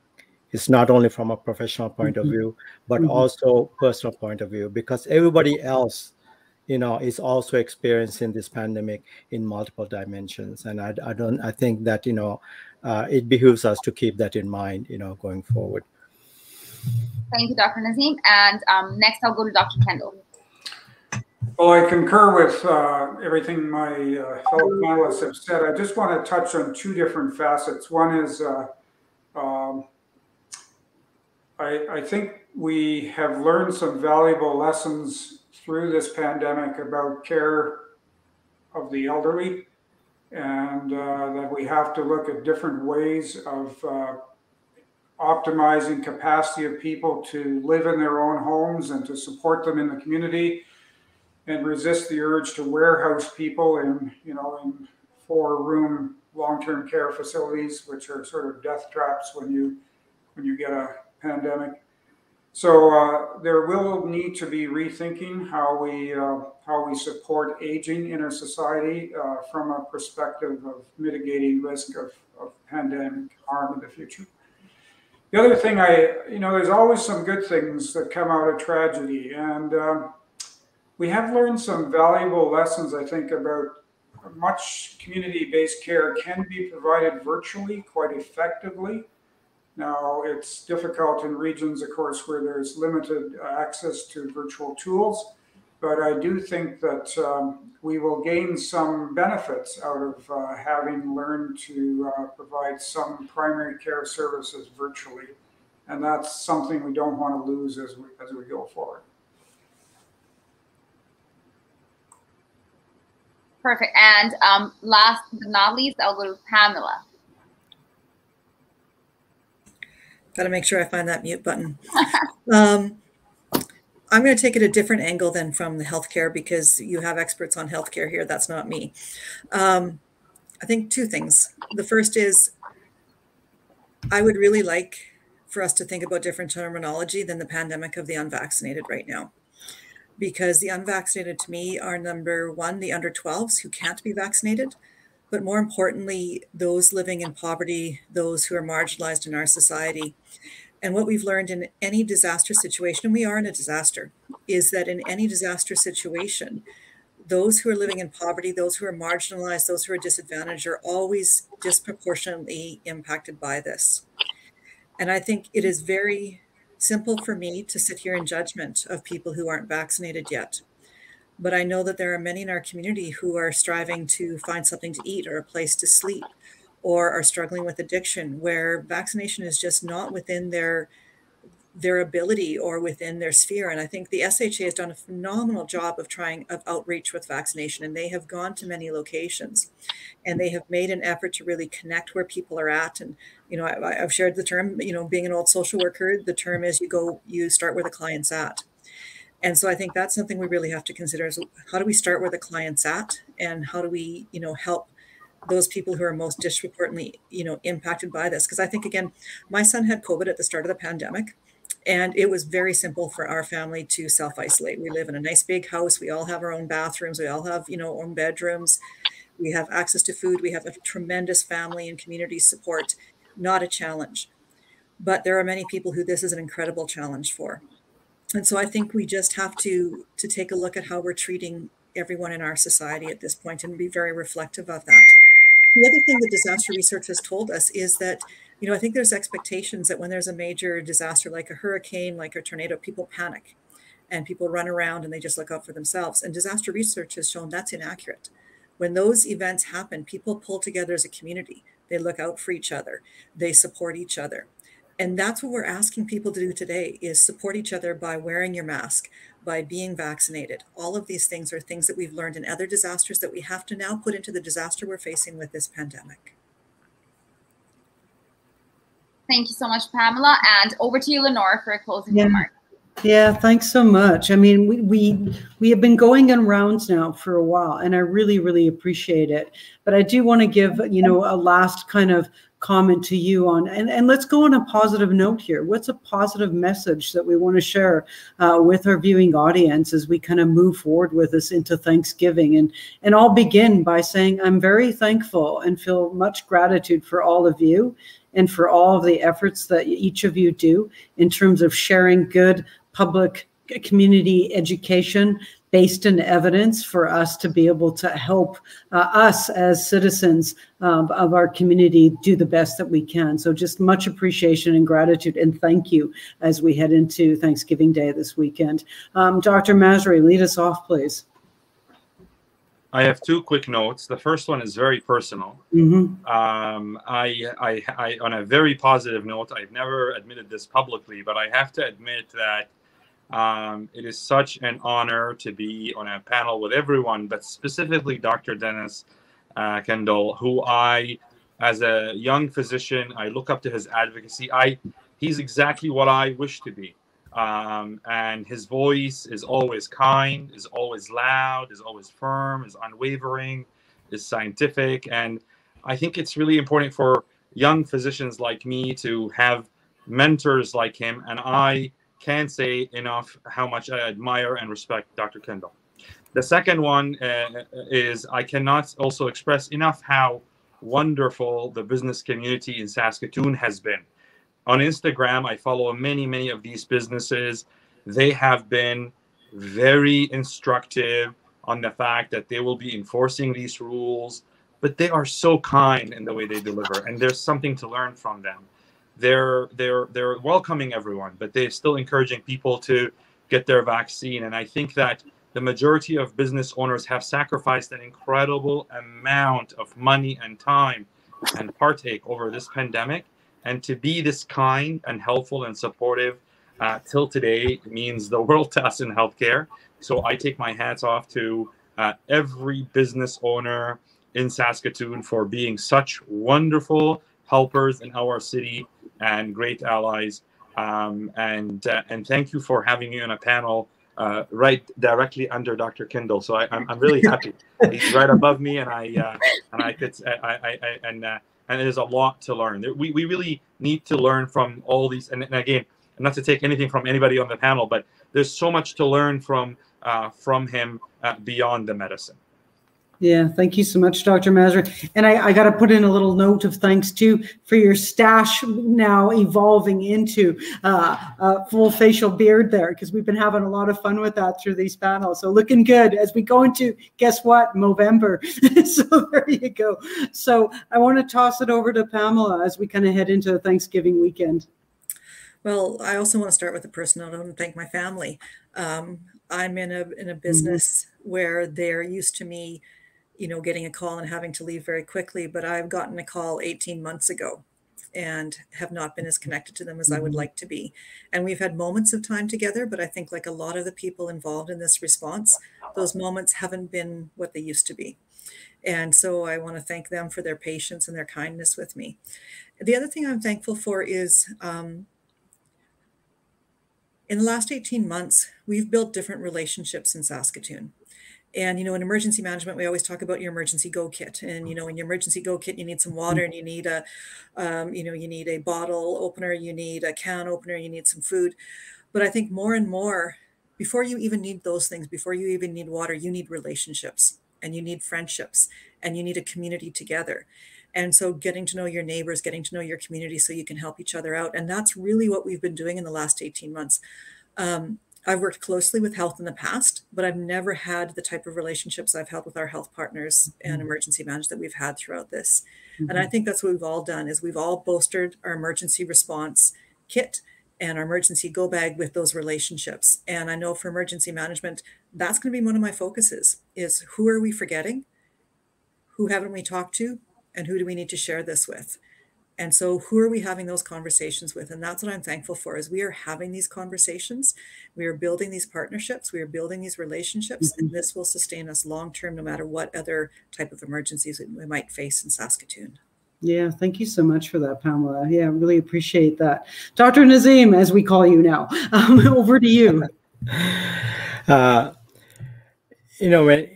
it's not only from a professional point mm-hmm. of view but mm-hmm. also personal point of view because everybody else you know is also experiencing this pandemic in multiple dimensions and i, I don't i think that you know uh, it behooves us to keep that in mind you know going forward thank you dr nazeem and um, next i'll go to dr kendel well, I concur with uh, everything my uh, fellow panelists have said. I just want to touch on two different facets. One is uh, um, I, I think we have learned some valuable lessons through this pandemic about care of the elderly and uh, that we have to look at different ways of uh, optimizing capacity of people to live in their own homes and to support them in the community and resist the urge to warehouse people in you know in four room long-term care facilities which are sort of death traps when you when you get a pandemic. So uh, there will need to be rethinking how we uh, how we support aging in our society uh, from a perspective of mitigating risk of, of pandemic harm in the future. The other thing I, you know, there's always some good things that come out of tragedy, and um, we have learned some valuable lessons. I think about much community-based care can be provided virtually quite effectively. Now, it's difficult in regions, of course, where there's limited access to virtual tools, but I do think that um, we will gain some benefits out of uh, having learned to uh, provide some primary care services virtually. And that's something we don't want to lose as we, as we go forward. Perfect. And um, last but not least, I'll go to Pamela. Got to make sure I find that mute button. <laughs> um, I'm going to take it a different angle than from the healthcare because you have experts on healthcare here. That's not me. Um, I think two things. The first is I would really like for us to think about different terminology than the pandemic of the unvaccinated right now. Because the unvaccinated to me are number one, the under 12s who can't be vaccinated but more importantly, those living in poverty, those who are marginalized in our society. And what we've learned in any disaster situation, and we are in a disaster, is that in any disaster situation, those who are living in poverty, those who are marginalized, those who are disadvantaged are always disproportionately impacted by this. And I think it is very simple for me to sit here in judgment of people who aren't vaccinated yet but I know that there are many in our community who are striving to find something to eat or a place to sleep or are struggling with addiction where vaccination is just not within their their ability or within their sphere. And I think the SHA has done a phenomenal job of trying of outreach with vaccination, and they have gone to many locations, and they have made an effort to really connect where people are at. And you know, I, have shared the term. You know, being an old social worker, the term is you go, you start where the client's at. And so I think that's something we really have to consider: is how do we start where the client's at, and how do we, you know, help those people who are most disproportionately, you know, impacted by this? Because I think again, my son had COVID at the start of the pandemic and it was very simple for our family to self isolate. We live in a nice big house. We all have our own bathrooms. We all have, you know, own bedrooms. We have access to food. We have a tremendous family and community support. Not a challenge. But there are many people who this is an incredible challenge for. And so I think we just have to to take a look at how we're treating everyone in our society at this point and be very reflective of that. The other thing that disaster research has told us is that you know, I think there's expectations that when there's a major disaster like a hurricane, like a tornado, people panic and people run around and they just look out for themselves. And disaster research has shown that's inaccurate. When those events happen, people pull together as a community. They look out for each other. They support each other. And that's what we're asking people to do today is support each other by wearing your mask, by being vaccinated. All of these things are things that we've learned in other disasters that we have to now put into the disaster we're facing with this pandemic. Thank you so much, Pamela. And over to you, Lenore, for a closing yeah. remark. Yeah, thanks so much. I mean, we, we we have been going in rounds now for a while, and I really, really appreciate it. But I do want to give, you know, a last kind of comment to you on, and, and let's go on a positive note here. What's a positive message that we want to share uh, with our viewing audience as we kind of move forward with this into Thanksgiving? And and I'll begin by saying I'm very thankful and feel much gratitude for all of you and for all of the efforts that each of you do in terms of sharing good public community education based in evidence for us to be able to help uh, us as citizens um, of our community do the best that we can. So just much appreciation and gratitude and thank you as we head into Thanksgiving Day this weekend. Um, Dr. Masri, lead us off, please. I have two quick notes. The first one is very personal. Mm-hmm. Um, I, I, I, on a very positive note, I've never admitted this publicly, but I have to admit that um, it is such an honor to be on a panel with everyone, but specifically Dr. Dennis uh, Kendel, who I, as a young physician, I look up to his advocacy. I, he's exactly what I wish to be. Um, and his voice is always kind, is always loud, is always firm, is unwavering, is scientific. And I think it's really important for young physicians like me to have mentors like him. And I can't say enough how much I admire and respect Dr. Kendel. The second one uh, is I cannot also express enough how wonderful the business community in Saskatoon has been on Instagram, I follow many, many of these businesses. They have been very instructive on the fact that they will be enforcing these rules, but they are so kind in the way they deliver, and there's something to learn from them. They're they're they're welcoming everyone, but they're still encouraging people to get their vaccine. And I think that the majority of business owners have sacrificed an incredible amount of money and time and partake over this pandemic and to be this kind and helpful and supportive uh, till today means the world to us in healthcare. So I take my hats off to uh, every business owner in Saskatoon for being such wonderful helpers in our city and great allies. Um, and uh, and thank you for having me on a panel uh, right directly under Dr. Kendel. So I, am I'm, I'm really <laughs> happy. He's right above me, and I uh, and I could I, I, I and uh, and there's a lot to learn. We, we really need to learn from all these. And, and again, not to take anything from anybody on the panel, but there's so much to learn from uh, from him uh, beyond the medicine. Yeah, thank you so much, Dr. Masri. And I, I got to put in a little note of thanks too for your stash now evolving into uh, a full facial beard there because we've been having a lot of fun with that through these panels. So looking good as we go into guess what November. <laughs> so there you go. So I want to toss it over to Pamela as we kind of head into Thanksgiving weekend. Well, I also want to start with a personal note and thank my family. Um, I'm in a in a business mm-hmm. where they're used to me you know, getting a call and having to leave very quickly, but I've gotten a call 18 months ago and have not been as connected to them as I would mm-hmm. like to be. And we've had moments of time together, but I think, like a lot of the people involved in this response, those moments haven't been what they used to be. And so I want to thank them for their patience and their kindness with me. The other thing I'm thankful for is um, in the last 18 months, we've built different relationships in Saskatoon. And, you know, in emergency management, we always talk about your emergency go kit. And, you know, in your emergency go kit, you need some water and you need a, um, you know, you need a bottle opener, you need a can opener, you need some food. But I think more and more, before you even need those things, before you even need water, you need relationships and you need friendships and you need a community together. And so getting to know your neighbors, getting to know your community so you can help each other out. And that's really what we've been doing in the last 18 months. Um, I've worked closely with health in the past, but I've never had the type of relationships I've had with our health partners and mm-hmm. emergency managers that we've had throughout this. Mm-hmm. And I mm-hmm. think that's what we've all done is we've all bolstered our emergency response kit and our emergency go bag with those relationships. And I know for emergency management, that's going to be one of my focuses is who are we forgetting? Who haven't we talked to? And who do we need to share this with? And so who are we having those conversations with and that's what i'm thankful for is we are having these conversations we are building these partnerships we are building these relationships mm-hmm. and this will sustain us long term no matter what other type of emergencies we might face in saskatoon yeah, thank you so much for that, Pamela. Yeah, really appreciate that. Dr. Nazeem, as we call you now, <laughs> um, over to you. <laughs> Uh, you know, when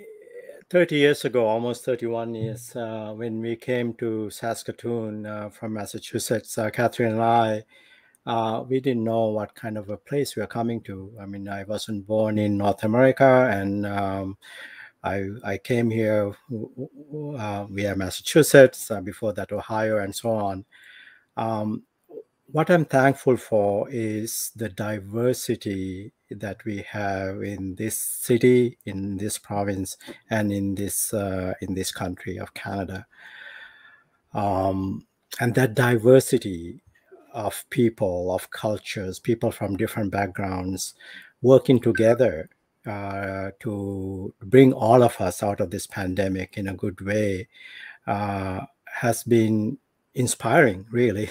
30 years ago, almost 31 years, uh, when we came to Saskatoon uh, from Massachusetts, uh, Catherine and I, uh, we didn't know what kind of a place we were coming to. I mean, I wasn't born in North America, and um, I, I came here uh, via Massachusetts, uh, before that, Ohio, and so on. Um, what I'm thankful for is the diversity that we have in this city, in this province, and in this uh, in this country of Canada. Um, and that diversity of people, of cultures, people from different backgrounds, working together uh, to bring all of us out of this pandemic in a good way, uh, has been inspiring, really,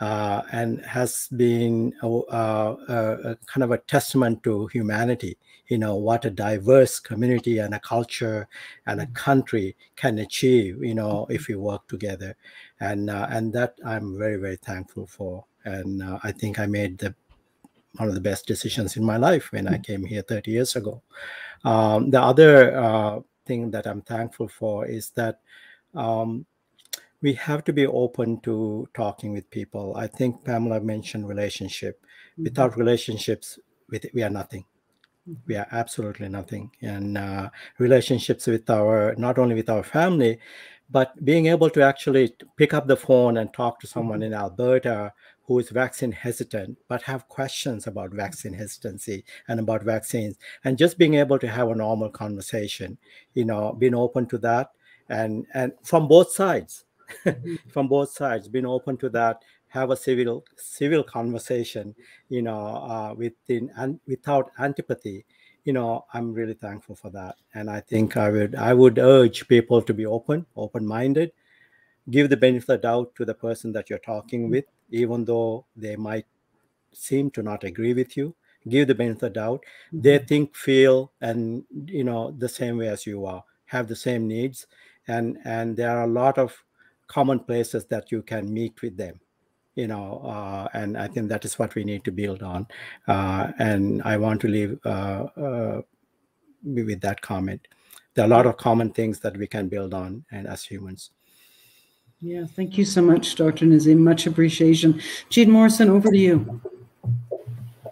uh, and has been a, a, a, kind of a testament to humanity. You know what a diverse community and a culture and a mm-hmm. country can achieve. You know if we work together, and uh, and that I'm very very thankful for. And uh, I think I made the one of the best decisions in my life when I mm-hmm. came here 30 years ago. Um, the other uh, thing that I'm thankful for is that um, we have to be open to talking with people. I think Pamela mentioned relationship. Mm-hmm. Without relationships, we are nothing. Mm-hmm. We are absolutely nothing. And uh, relationships with our, not only with our family, but being able to actually pick up the phone and talk to someone mm-hmm. in Alberta who is vaccine hesitant but have questions about vaccine hesitancy and about vaccines and just being able to have a normal conversation you know being open to that and and from both sides <laughs> from both sides being open to that have a civil civil conversation you know uh, within and without antipathy you know i'm really thankful for that. And i think i would i would urge people to be open open minded give the benefit of the doubt to the person that you're talking with even though they might seem to not agree with you. Give the benefit of the doubt. They mm-hmm. think feel and you know the same way as you are. Have the same needs. And and there are a lot of common places that you can meet with them you know uh, and i think that is what we need to build on. Uh, and i want to leave uh, uh with that comment. There are a lot of common things that we can build on and as humans. Yeah thank you so much dr nazeem. Much appreciation. Jean morrison over to you.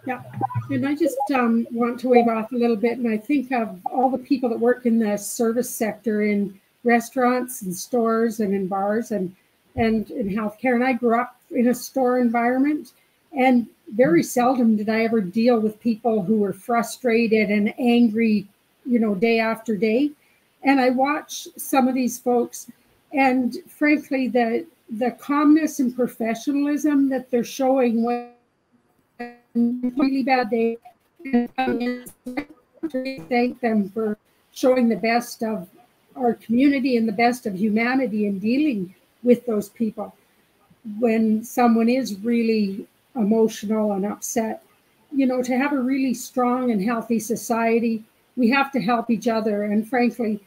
Yeah, and I just um, want to wave off a little bit, and I think of all the people that work in the service sector in restaurants and stores and in bars and and in healthcare. And I grew up in a store environment, and very mm-hmm. seldom did I ever deal with people who were frustrated and angry, you know, day after day. And I watch some of these folks, and frankly, the the calmness and professionalism that they're showing when really bad day. Thank them for showing the best of our community and the best of humanity in dealing with those people. When someone is really emotional and upset, you know, to have a really strong and healthy society, we have to help each other. And frankly,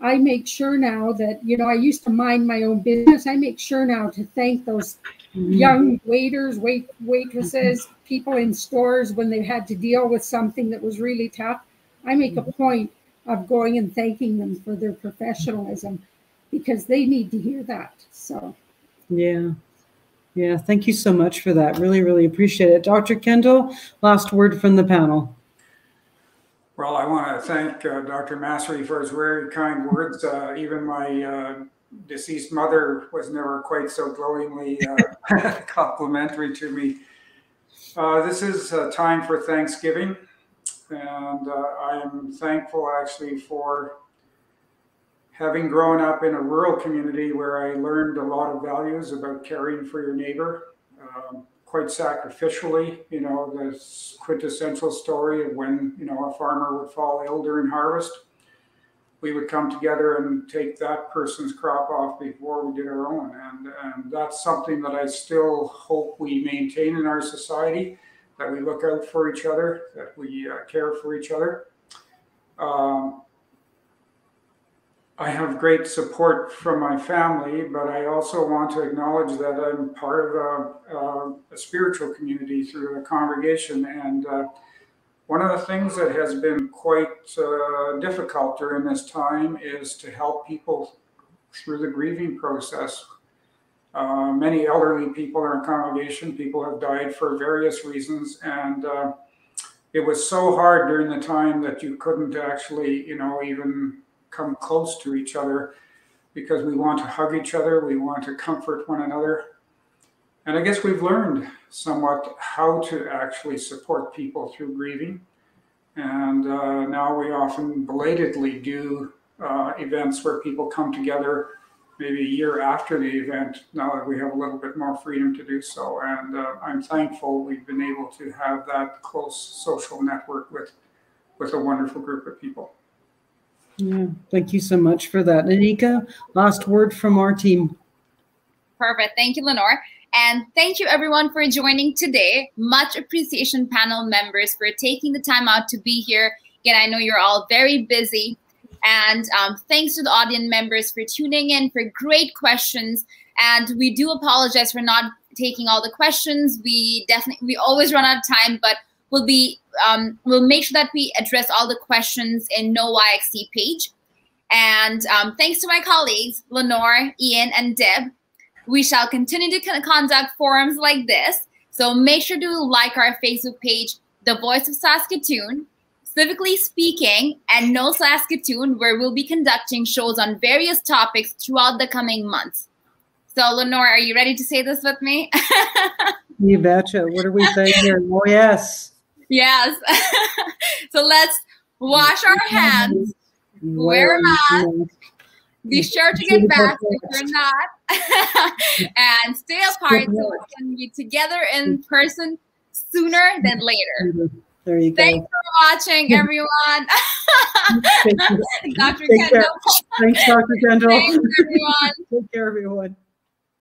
I make sure now that, you know, I used to mind my own business. I make sure now to thank those young waiters, wait waitresses, people in stores when they had to deal with something that was really tough. I make a point of going and thanking them for their professionalism because they need to hear that. So, yeah. Yeah, thank you so much for that. Really, really appreciate it. Dr. Kendel, last word from the panel. Well, I want to thank uh, Dr. Masri for his very kind words. Uh, even my uh, deceased mother was never quite so glowingly uh, <laughs> complimentary to me. Uh, this is a time for Thanksgiving, and uh, I am thankful actually for having grown up in a rural community where I learned a lot of values about caring for your neighbor. Um, quite sacrificially, you know, the quintessential story of when, you know, a farmer would fall ill during harvest. We would come together and take that person's crop off before we did our own. And, and that's something that I still hope we maintain in our society, that we look out for each other, that we uh, care for each other. Um, I have great support from my family, but I also want to acknowledge that I'm part of a, a, a spiritual community through a congregation. And uh, one of the things that has been quite uh, difficult during this time is to help people through the grieving process. Uh, many elderly people are in our congregation, people have died for various reasons. And uh, it was so hard during the time that you couldn't actually, you know, even come close to each other because we want to hug each other, we want to comfort one another. And I guess we've learned somewhat how to actually support people through grieving. And uh, now we often belatedly do uh, events where people come together maybe a year after the event, now that we have a little bit more freedom to do so. And uh, I'm thankful we've been able to have that close social network with, with a wonderful group of people. Yeah, thank you so much for that. Anika, last word from our team. Perfect. Thank you, Lenore. And thank you everyone for joining today. Much appreciation panel members for taking the time out to be here. Again, I know you're all very busy. And um, thanks to the audience members for tuning in for great questions. And we do apologize for not taking all the questions. We definitely, we always run out of time, but we'll be um, we'll make sure that we address all the questions in knowYXE page. And um, thanks to my colleagues, Lenore, Ian, and Deb, we shall continue to conduct forums like this. So make sure to like our Facebook page, The Voice of Saskatoon, Civically Speaking, and No Saskatoon, where we'll be conducting shows on various topics throughout the coming months. So, Lenore, are you ready to say this with me? <laughs> you betcha. What are we saying here? Oh, yes. Yes. <laughs> so let's wash our hands, wear a mask, be sure to get back if you're not, <laughs> and stay apart so we can be together in person sooner than later. There you go. Thanks for watching, <laughs> everyone. <laughs> Dr. Kendel. Thanks, Dr. Kendel. <laughs> Thanks, everyone. Take care, everyone.